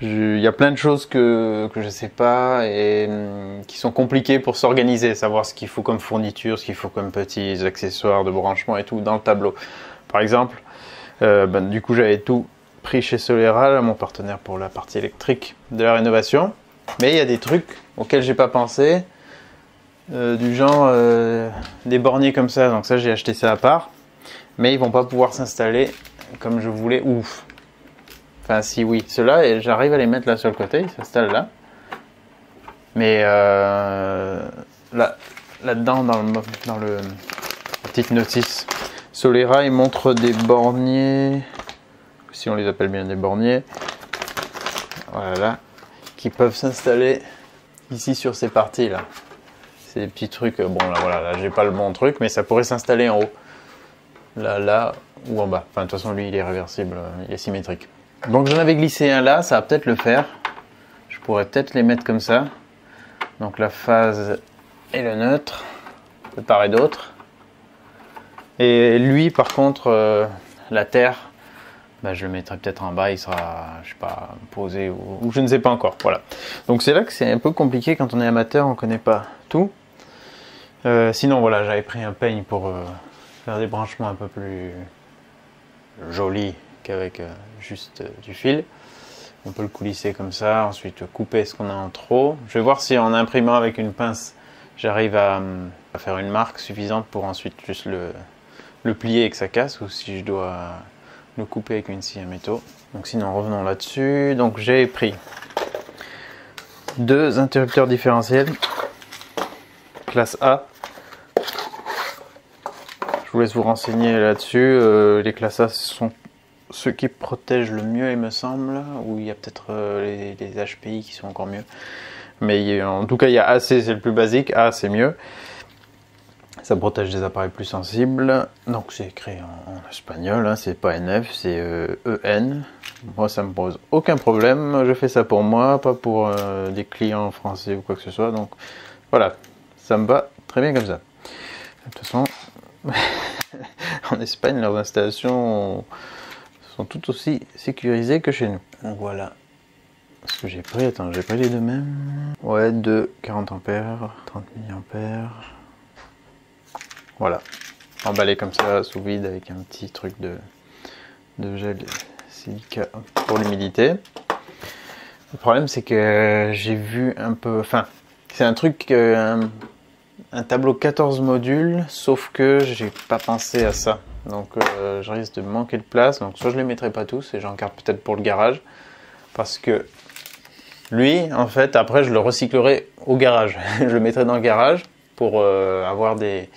il y a plein de choses que, que je ne sais pas et hum, qui sont compliquées pour s'organiser, savoir ce qu'il faut comme fourniture, ce qu'il faut comme petits accessoires de branchement et tout dans le tableau. Par exemple, euh, ben, du coup, j'avais tout pris chez Soleral, mon partenaire pour la partie électrique de la rénovation. Mais il y a des trucs auxquels j'ai pas pensé, euh, du genre euh, des borniers comme ça. Donc ça, j'ai acheté ça à part. Mais ils vont pas pouvoir s'installer comme je voulais. Ouf. Enfin, si oui, ceux-là, j'arrive à les mettre là sur le côté, ils s'installent là. Mais euh, là, là-dedans, dans le, dans la petite notice, Solera, il montre des borniers si on les appelle bien des borniers, voilà, qui peuvent s'installer ici sur ces parties là. C'est des petits trucs, euh, bon là voilà, là j'ai pas le bon truc, mais ça pourrait s'installer en haut, là, là ou en bas. Enfin de toute façon lui il est réversible, euh, il est symétrique. Donc j'en avais glissé un là, ça va peut-être le faire. Je pourrais peut-être les mettre comme ça. Donc la phase et le neutre, de part et d'autre. Et lui par contre, euh, la terre, bah, je le mettrai peut-être en bas, il sera, je sais pas, posé ou, je ne sais pas encore. Voilà. Donc c'est là que c'est un peu compliqué quand on est amateur, on connaît pas tout. Euh, sinon voilà, j'avais pris un peigne pour faire des branchements un peu plus jolis qu'avec euh, juste euh, du fil. On peut le coulisser comme ça, ensuite couper ce qu'on a en trop. Je vais voir si en imprimant avec une pince, j'arrive à, hum, à faire une marque suffisante pour ensuite juste le, le plier et que ça casse, ou si je dois le couper avec une scie à métaux. Donc sinon revenons là-dessus. Donc j'ai pris deux interrupteurs différentiels classe A. Je vous laisse vous renseigner là-dessus. Euh, les classes A sont ceux qui protègent le mieux, il me semble. Ou il y a peut-être euh, les, HPI qui sont encore mieux. Mais en tout cas, il y a AC, c'est le plus basique. A, c'est mieux. Ça protège des appareils plus sensibles. Donc c'est écrit en, en espagnol, hein, c'est pas NF, c'est euh, EN. Moi ça me pose aucun problème, je fais ça pour moi, pas pour des clients français ou quoi que ce soit. Donc voilà, ça me va très bien comme ça. De toute façon, en Espagne, leurs installations sont tout aussi sécurisés que chez nous. Voilà ce que j'ai pris. Attends, j'ai pris les deux mêmes. Ouais, de 40 ampères, 30 mAh. Voilà. Emballé comme ça, sous vide, avec un petit truc de, de gel silica pour l'humidité. Le problème, c'est que j'ai vu un peu. Enfin, c'est un truc. Un, un, tableau 14 modules, sauf que j'ai pas pensé à ça. Donc, euh, je risque de manquer de place. Donc, soit je les mettrai pas tous et j'en garde peut-être pour le garage. Parce que lui, en fait, après, je le recyclerai au garage. je le mettrai dans le garage pour euh, avoir des,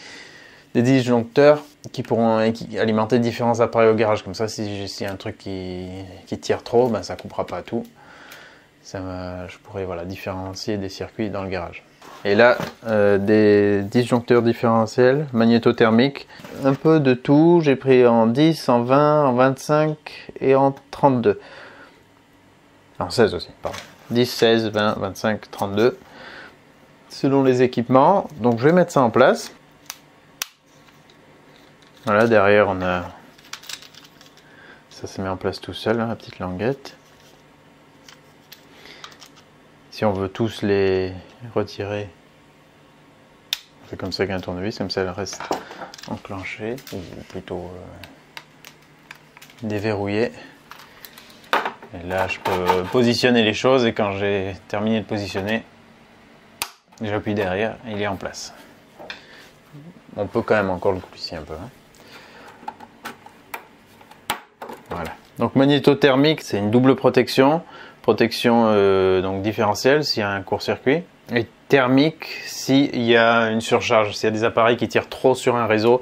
disjoncteurs qui pourront alimenter différents appareils au garage. Comme ça, si a un truc qui, tire trop, ben, ça coupera pas tout. Je pourrais voilà, différencier des circuits dans le garage. Et là, euh, des disjoncteurs différentiels, magnétothermiques, un peu de tout. J'ai pris en 10, en 20, en 25 et en 32. En 16 aussi, pardon. 10, 16, 20, 25, 32. Selon les équipements. Donc je vais mettre ça en place. Voilà, derrière on a... Ça se met en place tout seul, hein, la petite languette. Si on veut tous les retirer, fait comme ça avec un tournevis, comme ça elle reste enclenchée, ou plutôt euh, déverrouillée. Et là je peux positionner les choses et quand j'ai terminé de positionner, j'appuie derrière et il est en place. On peut quand même encore le coulisser un peu. Hein. Voilà. Donc magnétothermique, c'est une double protection. Protection euh, donc différentielle s'il y a un court-circuit. Thermique s'il y a une surcharge, s'il y a des appareils qui tirent trop sur un réseau.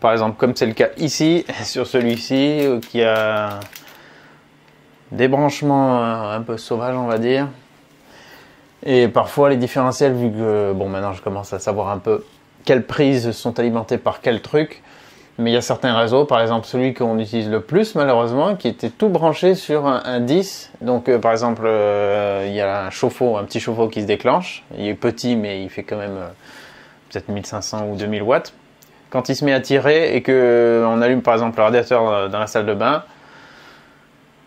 Par exemple, comme c'est le cas ici, sur celui-ci, euh, qui a des branchements euh, un peu sauvages, on va dire. Et parfois les différentiels, vu que bon maintenant je commence à savoir un peu quelles prises sont alimentées par quel truc, mais il y a certains réseaux, par exemple celui qu'on utilise le plus malheureusement, qui était tout branché sur un, 10. Donc euh, par exemple, euh, il y a un chauffe-eau, un petit chauffe-eau qui se déclenche. Il est petit, mais il fait quand même euh, peut-être 1500 ou 2000 watts. Quand il se met à tirer et que on allume par exemple le radiateur dans la salle de bain,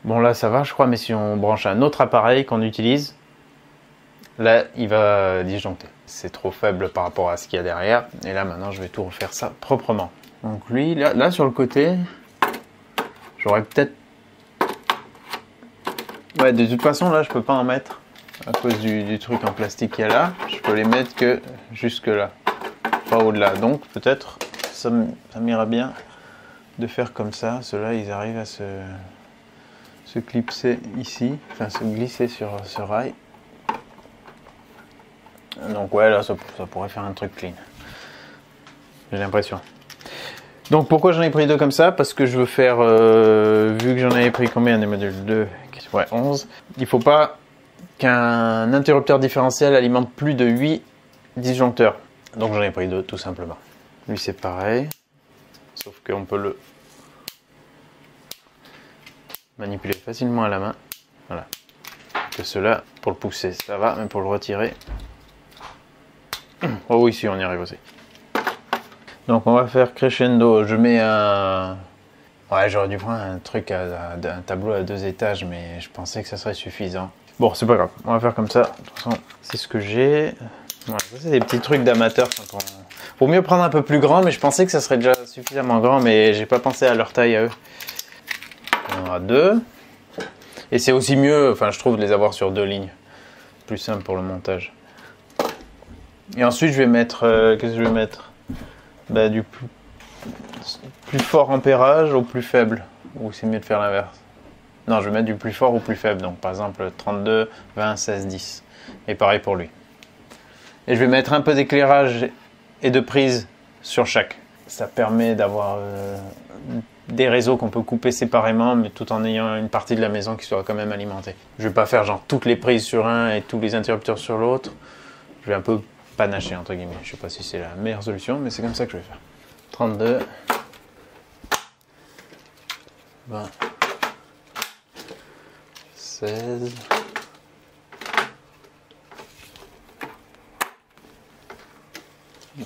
bon là ça va je crois, mais si on branche un autre appareil qu'on utilise, là il va disjoncter. C'est trop faible par rapport à ce qu'il y a derrière. Et là maintenant je vais tout refaire ça proprement. Donc lui, là, sur le côté, j'aurais peut-être... Ouais, de toute façon, là, je peux pas en mettre à cause du, truc en plastique qu'il y a là. Je peux les mettre que jusque là, pas au-delà. Donc peut-être ça, m'ira bien de faire comme ça. Ceux-là, ils arrivent à se, se clipser ici, enfin se glisser sur ce rail. Donc ouais, là, ça pourrait faire un truc clean. J'ai l'impression. Donc pourquoi j'en ai pris deux comme ça? Parce que je veux faire, euh, vu que j'en avais pris combien des modules? 2 Ouais, 11. Il faut pas qu'un interrupteur différentiel alimente plus de 8 disjoncteurs. Donc j'en ai pris deux tout simplement. Lui c'est pareil, sauf qu'on peut le manipuler facilement à la main. Voilà. Que cela, pour le pousser, ça va, mais pour le retirer... Oh oui, si, on y arrive aussi. Donc on va faire crescendo. Je mets un... Ouais, j'aurais dû prendre un truc, à, un tableau à deux étages, mais je pensais que ça serait suffisant. Bon, c'est pas grave. On va faire comme ça. De toute façon, c'est ce que j'ai. C'est des petits trucs d'amateurs. Pour mieux prendre un peu plus grand, mais je pensais que ça serait déjà suffisamment grand, mais j'ai pas pensé à leur taille à eux. On aura deux. Et c'est aussi mieux, enfin je trouve, de les avoir sur deux lignes. Plus simple pour le montage. Et ensuite, je vais mettre... Euh, qu'est-ce que je vais mettre? Bah, du plus, fort ampérage au plus faible. Ou c'est mieux de faire l'inverse Non, je vais mettre du plus fort au plus faible. Donc par exemple 32, 20, 16, 10. Et pareil pour lui. Et je vais mettre un peu d'éclairage et de prise sur chaque. Ça permet d'avoir euh, des réseaux qu'on peut couper séparément, mais tout en ayant une partie de la maison qui soit quand même alimentée. Je vais pas faire genre toutes les prises sur un et tous les interrupteurs sur l'autre. Je vais un peu panaché entre guillemets. Je sais pas si c'est la meilleure solution, mais c'est comme ça que je vais faire. 32, 20, 16,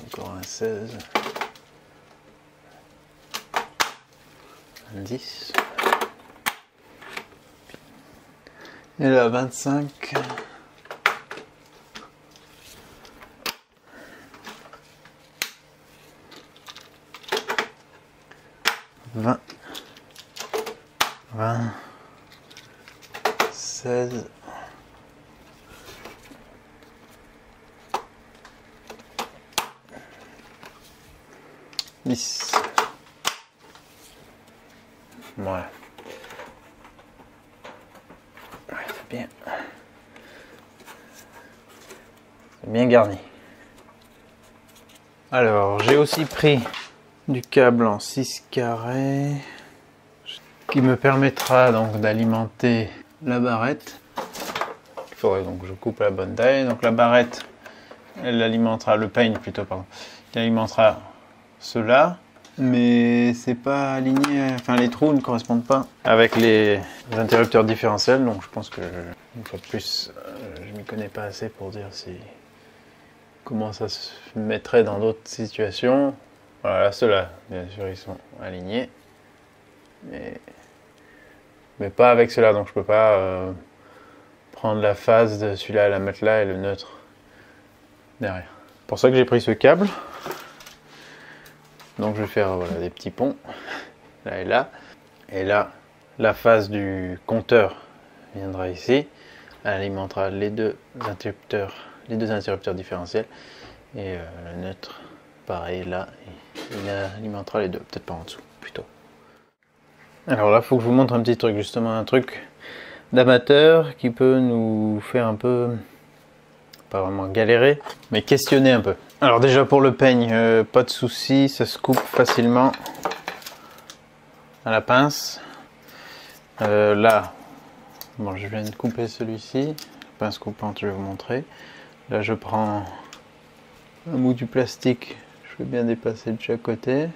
encore un 16, un 10, Et là, 25. 20, 20, 16, 10. Ouais. Ouais, c'est bien. C'est garni. Alors, j'ai aussi pris du câble en 6 carrés qui me permettra donc d'alimenter la barrette. Il faudrait donc que je coupe la bonne taille. Donc la barrette, elle alimentera le peigne plutôt, pardon. qui alimentera cela, mais c'est pas aligné. Enfin, les trous ne correspondent pas avec les interrupteurs différentiels, donc je pense que une fois de plus, euh, je m'y connais pas assez pour dire si comment ça se mettrait dans d'autres situations. Voilà, ceux-là, bien sûr, ils sont alignés. Mais, pas avec cela, donc je peux pas euh, prendre la phase de celui-là, la mettre là et le neutre derrière. Pour ça que j'ai pris ce câble. Donc je vais faire des petits ponts, là et là. Et là, la phase du compteur viendra ici. Elle alimentera les deux interrupteurs, les deux interrupteurs différentiels. Et euh, le neutre, pareil là. Il alimentera les deux, peut-être pas en dessous, plutôt. Alors là, il faut que je vous montre un petit truc, justement, un truc d'amateur qui peut nous faire un peu, pas vraiment galérer, mais questionner un peu. Alors déjà pour le peigne, euh, pas de souci, ça se coupe facilement à la pince. Euh, là, bon, je viens de couper celui-ci, pince coupante, je vais vous montrer. Là, je prends un bout du plastique je vais bien dépasser de chaque côté.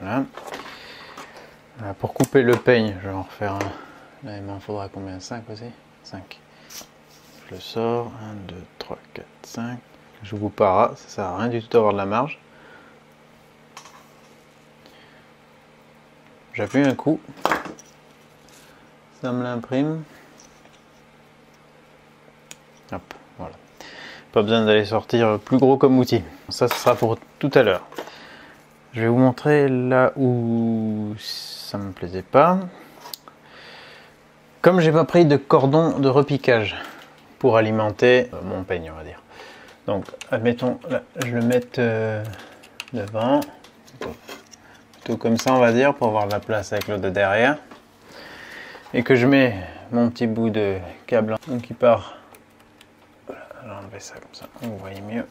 Voilà. Pour couper le peigne, je vais en refaire un. Là, il m'en faudra combien? 5 aussi? 5. Je le sors. 1, 2, 3, 4, 5. Je vous para, ça sert à rien du tout d'avoir de la marge. J'appuie un coup ça me l'imprime. Hop, voilà. Pas besoin d'aller sortir plus gros comme outil. Ça, ce sera pour tout à l'heure. Je vais vous montrer là où ça me plaisait pas. Comme j'ai pas pris de cordon de repiquage pour alimenter euh, mon peigne, on va dire. Donc, admettons, je le mette euh, devant. Comme ça, on va dire, pour avoir la place avec de derrière. Et que je mets mon petit bout de câble donc qui part. Enlever ça comme ça. Vous voyez mieux.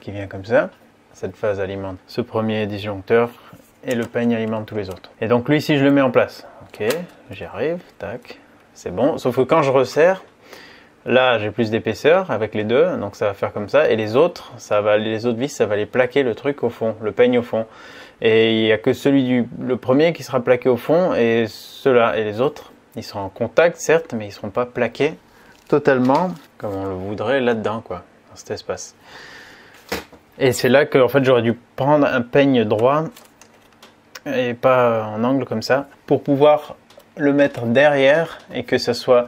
Qui vient comme ça. Cette phase alimente ce premier disjoncteur et le peigne alimente tous les autres. Et donc lui ici je le mets en place ok j'y arrive tac c'est bon. Sauf que quand je resserre Là, j'ai plus d'épaisseur avec les deux, donc ça va faire comme ça. Et les autres, ça va, les autres vis, ça va les plaquer le truc au fond, le peigne au fond. Et il n'y a que celui du le premier qui sera plaqué au fond et ceux-là et les autres, ils seront en contact certes, mais ils ne seront pas plaqués totalement comme on le voudrait là-dedans, quoi, dans cet espace. Et c'est là que en fait j'aurais dû prendre un peigne droit et pas en angle comme ça pour pouvoir le mettre derrière et que ça soit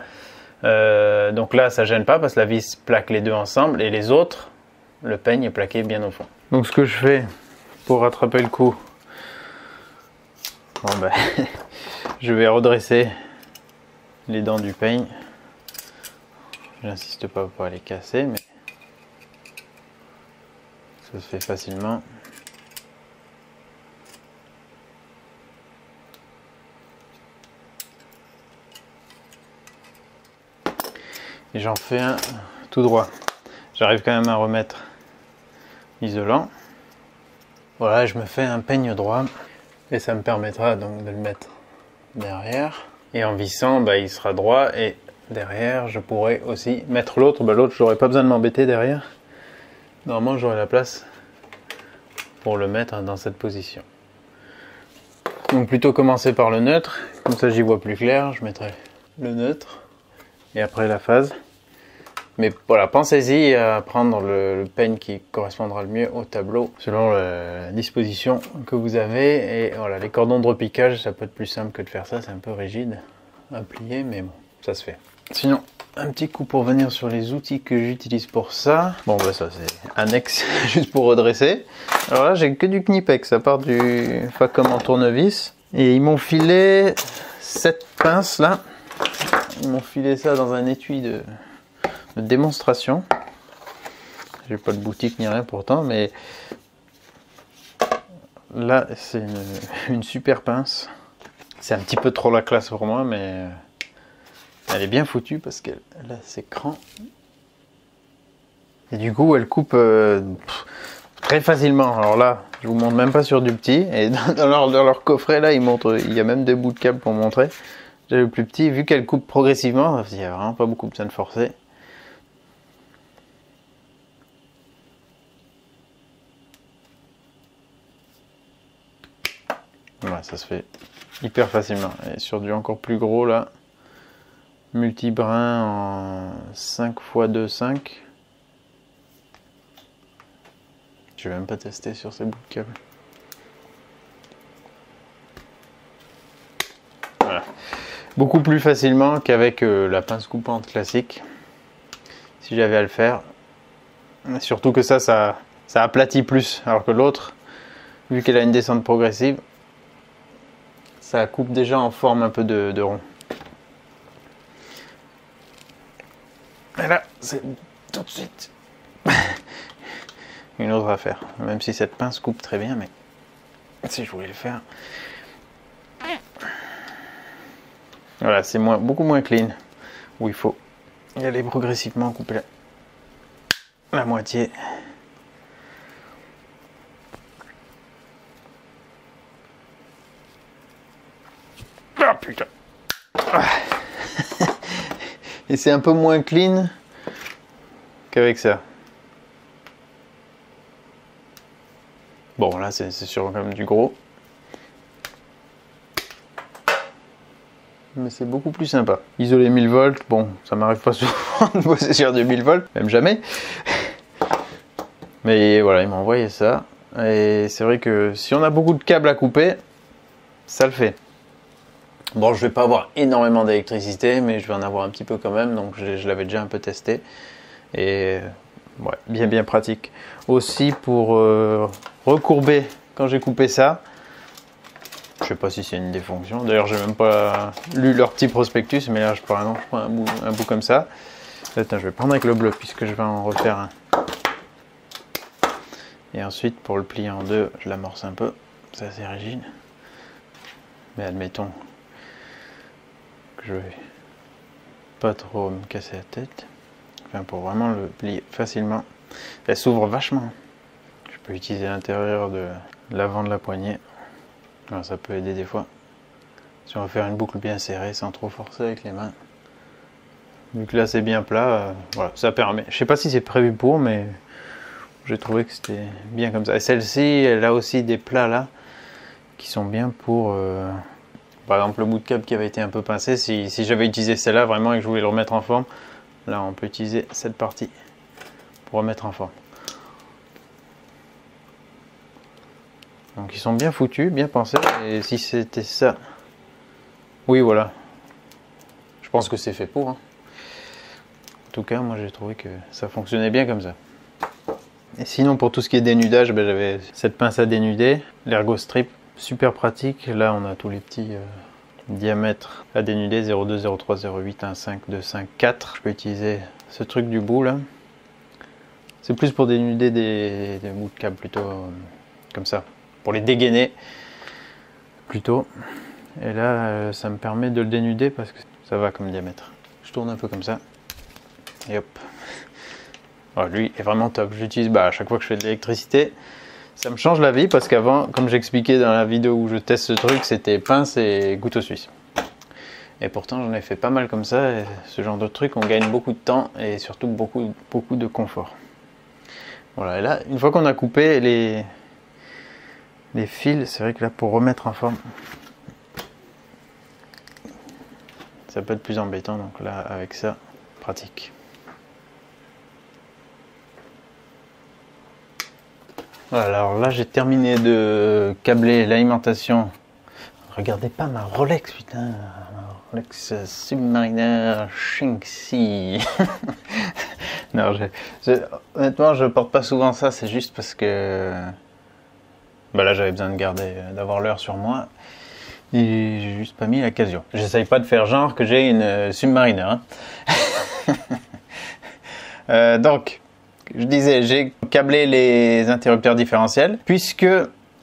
euh, donc là ça gêne pas parce que la vis plaque les deux ensemble et les autres le peigne est plaqué bien au fond. Donc ce que je fais pour rattraper le coup. Ben, je vais redresser les dents du peigne. J'insiste pas pour les casser, mais ça se fait facilement. J'en fais un tout droit. J'arrive quand même à remettre l'isolant. Voilà, je me fais un peigne droit et ça me permettra donc de le mettre derrière. Et en vissant, bah, il sera droit et derrière, je pourrais aussi mettre l'autre. Bah, l'autre, j'aurais pas besoin de m'embêter derrière. Normalement, j'aurai la place pour le mettre dans cette position. Donc plutôt commencer par le neutre, comme ça j'y vois plus clair. Je mettrai le neutre et après la phase. Mais voilà, pensez-y à prendre le, le, qui correspondra le mieux au tableau selon la disposition que vous avez. Et voilà, les cordons de repiquage, ça peut être plus simple que de faire ça, c'est un peu rigide à plier, mais bon, ça se fait. Sinon, un petit coup pour venir sur les outils que j'utilise pour ça. Bon, bah ça c'est annexe, juste pour redresser. Alors là, j'ai que du Knipex, à part du Facom en tournevis. Et ils m'ont filé cette pince là. Ils m'ont filé ça dans un étui de, démonstration. J'ai pas de boutique ni rien pourtant, mais là c'est une, super pince. C'est un petit peu trop la classe pour moi, mais elle est bien foutue parce qu'elle a ses crans. Et du coup, elle coupe euh, très facilement. Alors là, je vous montre même pas sur du petit. Et dans leur, dans leur coffret là, ils montrent, il y a même des bouts de câble pour montrer. J'ai le plus petit, vu qu'elle coupe progressivement, il n'y a vraiment pas beaucoup besoin de forcer. Ça se fait hyper facilement. Et sur du encore plus gros là, multi-brin en 5 x 2, 5. Je vais même pas tester sur ces bouts de câble. Voilà. Beaucoup plus facilement qu'avec euh, la pince coupante classique. Si j'avais à le faire. Surtout que ça, ça, ça aplatit plus. Alors que l'autre, vu qu'elle a une descente progressive, ça coupe déjà en forme un peu de, rond. Et là, c'est tout de suite une autre affaire. Même si cette pince coupe très bien, mais si je voulais le faire. Voilà, c'est beaucoup moins clean. Où il faut y aller progressivement, couper la moitié. Et c'est un peu moins clean qu'avec ça. Bon, là, c'est sur quand même du gros. Mais c'est beaucoup plus sympa. Isolé 1000 volts, bon, ça m'arrive pas souvent de bosser sur du 1000 volts, même jamais. Mais voilà, il m'a envoyé ça. Et c'est vrai que si on a beaucoup de câbles à couper, ça le fait. Bon, je vais pas avoir énormément d'électricité, mais je vais en avoir un petit peu quand même, donc je, l'avais déjà un peu testé. Et ouais, bien bien pratique. Aussi pour euh, recourber quand j'ai coupé ça. Je sais pas si c'est une des fonctions. D'ailleurs, j'ai même pas lu leur petit prospectus, mais là, je prends un, bout, un bout comme ça. Je vais prendre avec le bleu puisque je vais en refaire un. Et ensuite, pour le plier en deux, je l'amorce un peu. C'est assez rigide. Mais admettons je vais pas trop me casser la tête. Enfin, pour vraiment le plier facilement. Elle s'ouvre vachement. Je peux utiliser l'intérieur de l'avant de la poignée. Alors, ça peut aider des fois. Si on veut faire une boucle bien serrée sans trop forcer avec les mains. Vu que là c'est bien plat, euh, voilà, ça permet. Je sais pas si c'est prévu pour, mais j'ai trouvé que c'était bien comme ça. Et celle-ci, elle a aussi des plats là qui sont bien pour. Euh, par exemple, le bout de câble qui avait été un peu pincé. Si, si j'avais utilisé celle-là vraiment et que je voulais le remettre en forme, là on peut utiliser cette partie pour remettre en forme. Donc ils sont bien foutus, bien pensés. Et si c'était ça, oui voilà. Je pense que c'est fait pour. Hein. En tout cas, moi j'ai trouvé que ça fonctionnait bien comme ça. Et sinon pour tout ce qui est dénudage, ben, j'avais cette pince à dénuder, l'ergo strip, super pratique. Là on a tous les petits euh, diamètres à dénuder 0,2, 0,3, 0,8, 1,5, 2,5, 4. Je peux utiliser ce truc du bout là. C'est plus pour dénuder des, des bouts de câble plutôt euh, comme ça pour les dégainer plutôt. Et là, euh, ça me permet de le dénuder parce que ça va comme diamètre. Je tourne un peu comme ça. Et hop. Lui est vraiment top. J'utilise bah, à chaque fois que je fais de l'électricité. Ça me change la vie parce qu'avant, comme j'expliquais dans la vidéo où je teste ce truc, c'était pince et couteau suisse. Et pourtant, j'en ai fait pas mal comme ça. Ce genre de truc, on gagne beaucoup de temps et surtout beaucoup, beaucoup de confort. Voilà, et là, une fois qu'on a coupé les, les fils, c'est vrai que là pour remettre en forme, ça peut être plus embêtant. Donc là avec ça, pratique. Alors là, j'ai terminé de câbler l'alimentation. Regardez pas ma Rolex, putain. Rolex Submariner Shinxi. non, je, je- honnêtement, je porte pas souvent ça. C'est juste parce que bah là, j'avais besoin de garder, d'avoir l'heure sur moi. Et j'ai juste pas mis l'occasion. J'essaye pas de faire genre que j'ai une euh, Submariner. hein. Euh, donc, je disais, j'ai câblé les interrupteurs différentiels puisque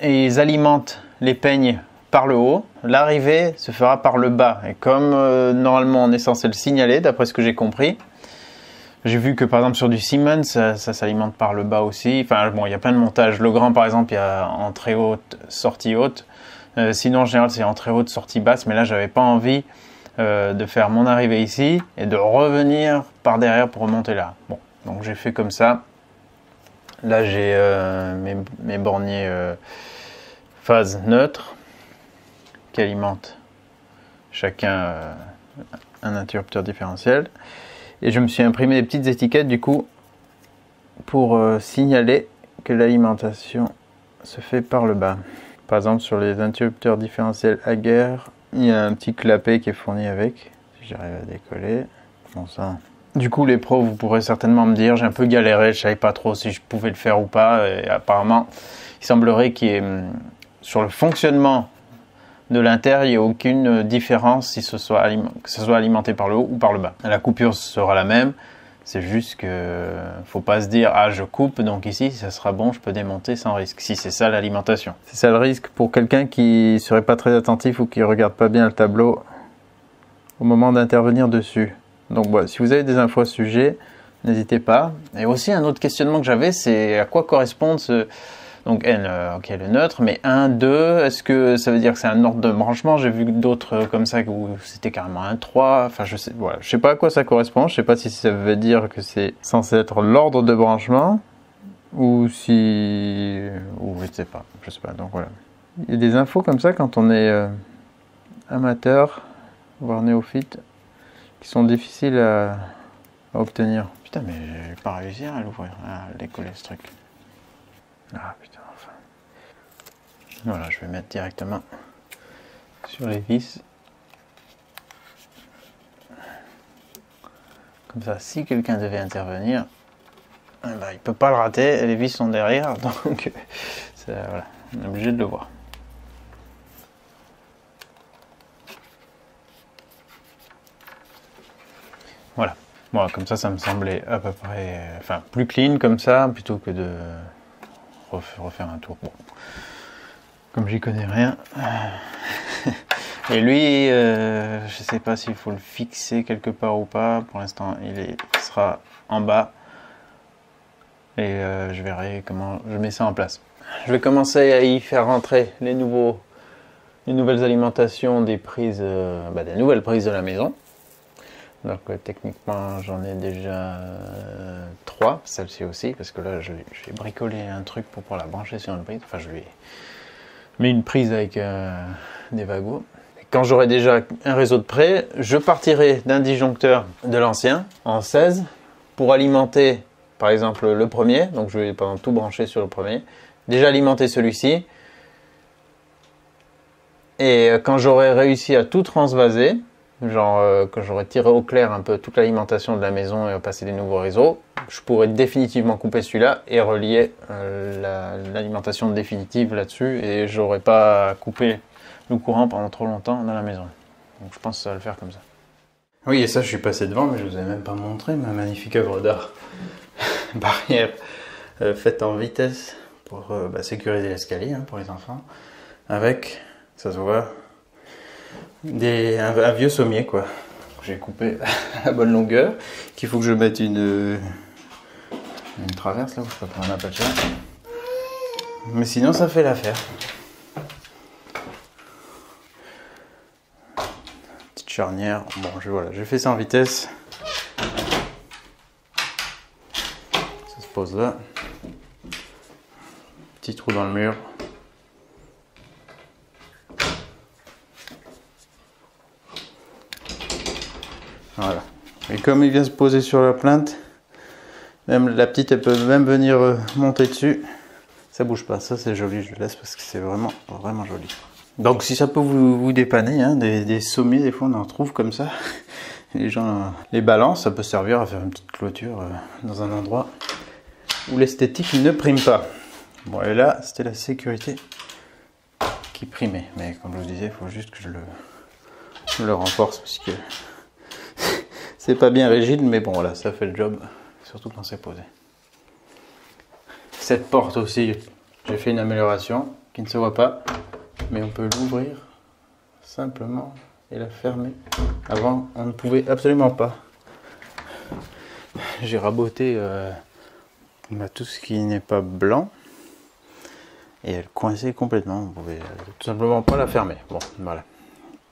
ils alimentent les peignes par le haut. L'arrivée se fera par le bas. Et comme euh, normalement on est censé le signaler, d'après ce que j'ai compris, j'ai vu que par exemple sur du Siemens, ça, s'alimente par le bas aussi. Enfin bon, il y a plein de montages. Le grand par exemple, il y a entrée haute, sortie haute. Euh, sinon en général c'est entrée haute, sortie basse. Mais là j'avais pas envie euh, de faire mon arrivée ici et de revenir par derrière pour remonter là. Bon, donc j'ai fait comme ça. Là j'ai euh, mes, borniers euh, phase neutre qui alimentent chacun euh, un interrupteur différentiel. Et je me suis imprimé des petites étiquettes du coup pour signaler que l'alimentation se fait par le bas. Par exemple sur les interrupteurs différentiels Hager, il y a un petit clapet qui est fourni avec. Si j'arrive à décoller. Bon ça. Du coup les pros vous pourrez certainement me dire j'ai un peu galéré, je savais pas trop si je pouvais le faire ou pas. Et apparemment il semblerait qu'il ait hum, sur le fonctionnement de l'inter, il n'y a aucune différence si ce soit que ce soit alimenté par le haut ou par le bas. La coupure sera la même, c'est juste que faut pas se dire ah je coupe donc ici ça sera bon, je peux démonter sans risque. Si c'est ça l'alimentation. C'est ça le risque pour quelqu'un qui serait pas très attentif ou qui regarde pas bien le tableau au moment d'intervenir dessus. Donc voilà, si vous avez des infos à ce sujet, n'hésitez pas. Et aussi un autre questionnement que j'avais, c'est à quoi correspond ce donc N, euh, ok, le neutre, mais 1, 2, est-ce que ça veut dire que c'est un ordre de branchement J'ai vu d'autres euh, comme ça où c'était carrément un 3, enfin je sais, voilà, je sais pas à quoi ça correspond, je sais pas si ça veut dire que c'est censé être l'ordre de branchement ou si. ou je sais pas, je sais pas, donc voilà. Il y a des infos comme ça quand on est euh, amateur, voire néophyte, qui sont difficiles à, à obtenir. Putain, mais j'ai pas réussi à l'ouvrir, à décoller ce truc. Ah putain, enfin. Voilà, je vais mettre directement sur les vis. Comme ça, si quelqu'un devait intervenir, eh ben, il peut pas le rater, les vis sont derrière, donc voilà, on est obligé de le voir. Voilà. Bon, comme ça, ça me semblait à peu près, enfin, plus clean comme ça, plutôt que de ref- refaire un tour. Comme j'y connais rien. Et lui, euh, je sais pas s'il faut le fixer quelque part ou pas. Pour l'instant, il, sera en bas. Et euh, je verrai comment je mets ça en place. Je vais commencer à y faire rentrer les nouveaux, les nouvelles alimentations des prises, euh, bah, des nouvelles prises de la maison. Donc techniquement j'en ai déjà euh, trois, celle-ci aussi, parce que là je- j'ai bricolé un truc pour pouvoir la brancher sur une prise. Enfin je lui ai mis une prise avec euh, des wagons. Quand j'aurai déjà un réseau de près, je partirai d'un disjoncteur de l'ancien en 16 pour alimenter par exemple le premier. Donc je vais pendant tout brancher sur le premier. Déjà alimenter celui-ci. Et euh, quand j'aurai réussi à tout transvaser, genre euh, quand j'aurai tiré au clair un peu toute l'alimentation de la maison et passer des nouveaux réseaux, je pourrais définitivement couper celui-là et relier euh, la- l'alimentation définitive là-dessus et j'aurais pas coupé le courant pendant trop longtemps dans la maison. Donc je pense que ça va le faire comme ça. Oui, et ça, je suis passé devant, mais je vous ai même pas montré ma magnifique œuvre d'art. Barrière euh, faite en vitesse pour bah, sécuriser l'escalier hein, pour les enfants, avec, ça se voit, des, un, vieux sommier quoi. J'ai coupé à bonne longueur, qu'il faut que je mette une, une traverse là, je sais pas comment on appelle ça. Mais sinon, ça fait l'affaire. Petite charnière. Bon, je, voilà, j'ai fait ça en vitesse. Ça se pose là. Petit trou dans le mur. Voilà. Et comme il vient se poser sur la plainte, même la petite, elle peut même venir euh, monter dessus. Ça bouge pas, ça c'est joli, je le laisse parce que c'est vraiment, vraiment joli. Donc si ça peut vous, dépanner, hein, des, des, sommets, des fois on en trouve comme ça. Les gens les balancent, ça peut servir à faire une petite clôture euh, dans un endroit où l'esthétique ne prime pas. Bon et là c'était la sécurité qui primait. Mais comme je vous disais, il faut juste que je le, je le renforce parce que c'est pas bien rigide, mais bon voilà, ça fait le job, surtout quand c'est posé. Cette porte aussi, j'ai fait une amélioration qui ne se voit pas, mais on peut l'ouvrir simplement et la fermer. Avant, on ne pouvait absolument pas. J'ai raboté euh, bah, tout ce qui n'est pas blanc et elle coinçait complètement. On pouvait euh, tout simplement pas la fermer. Bon, voilà.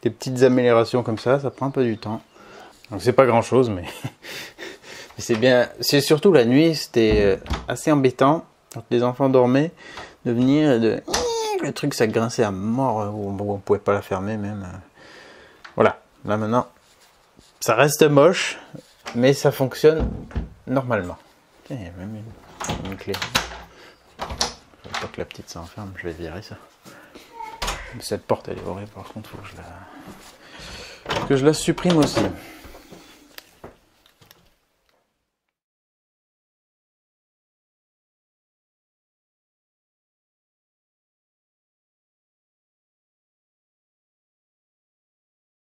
Des petites améliorations comme ça, ça prend peu du temps. Donc c'est pas grand chose, mais c'est bien. C'est surtout la nuit, c'était euh, assez embêtant quand les enfants dormaient, de venir de le truc ça grinçait à mort, on, on pouvait pas la fermer même. Euh. Voilà, là maintenant, ça reste moche, mais ça fonctionne normalement. Il y a même une, clé. Je pas que la petite s'enferme, je vais virer ça. Cette porte elle est horrible par contre, faut que je la, que je la supprime aussi.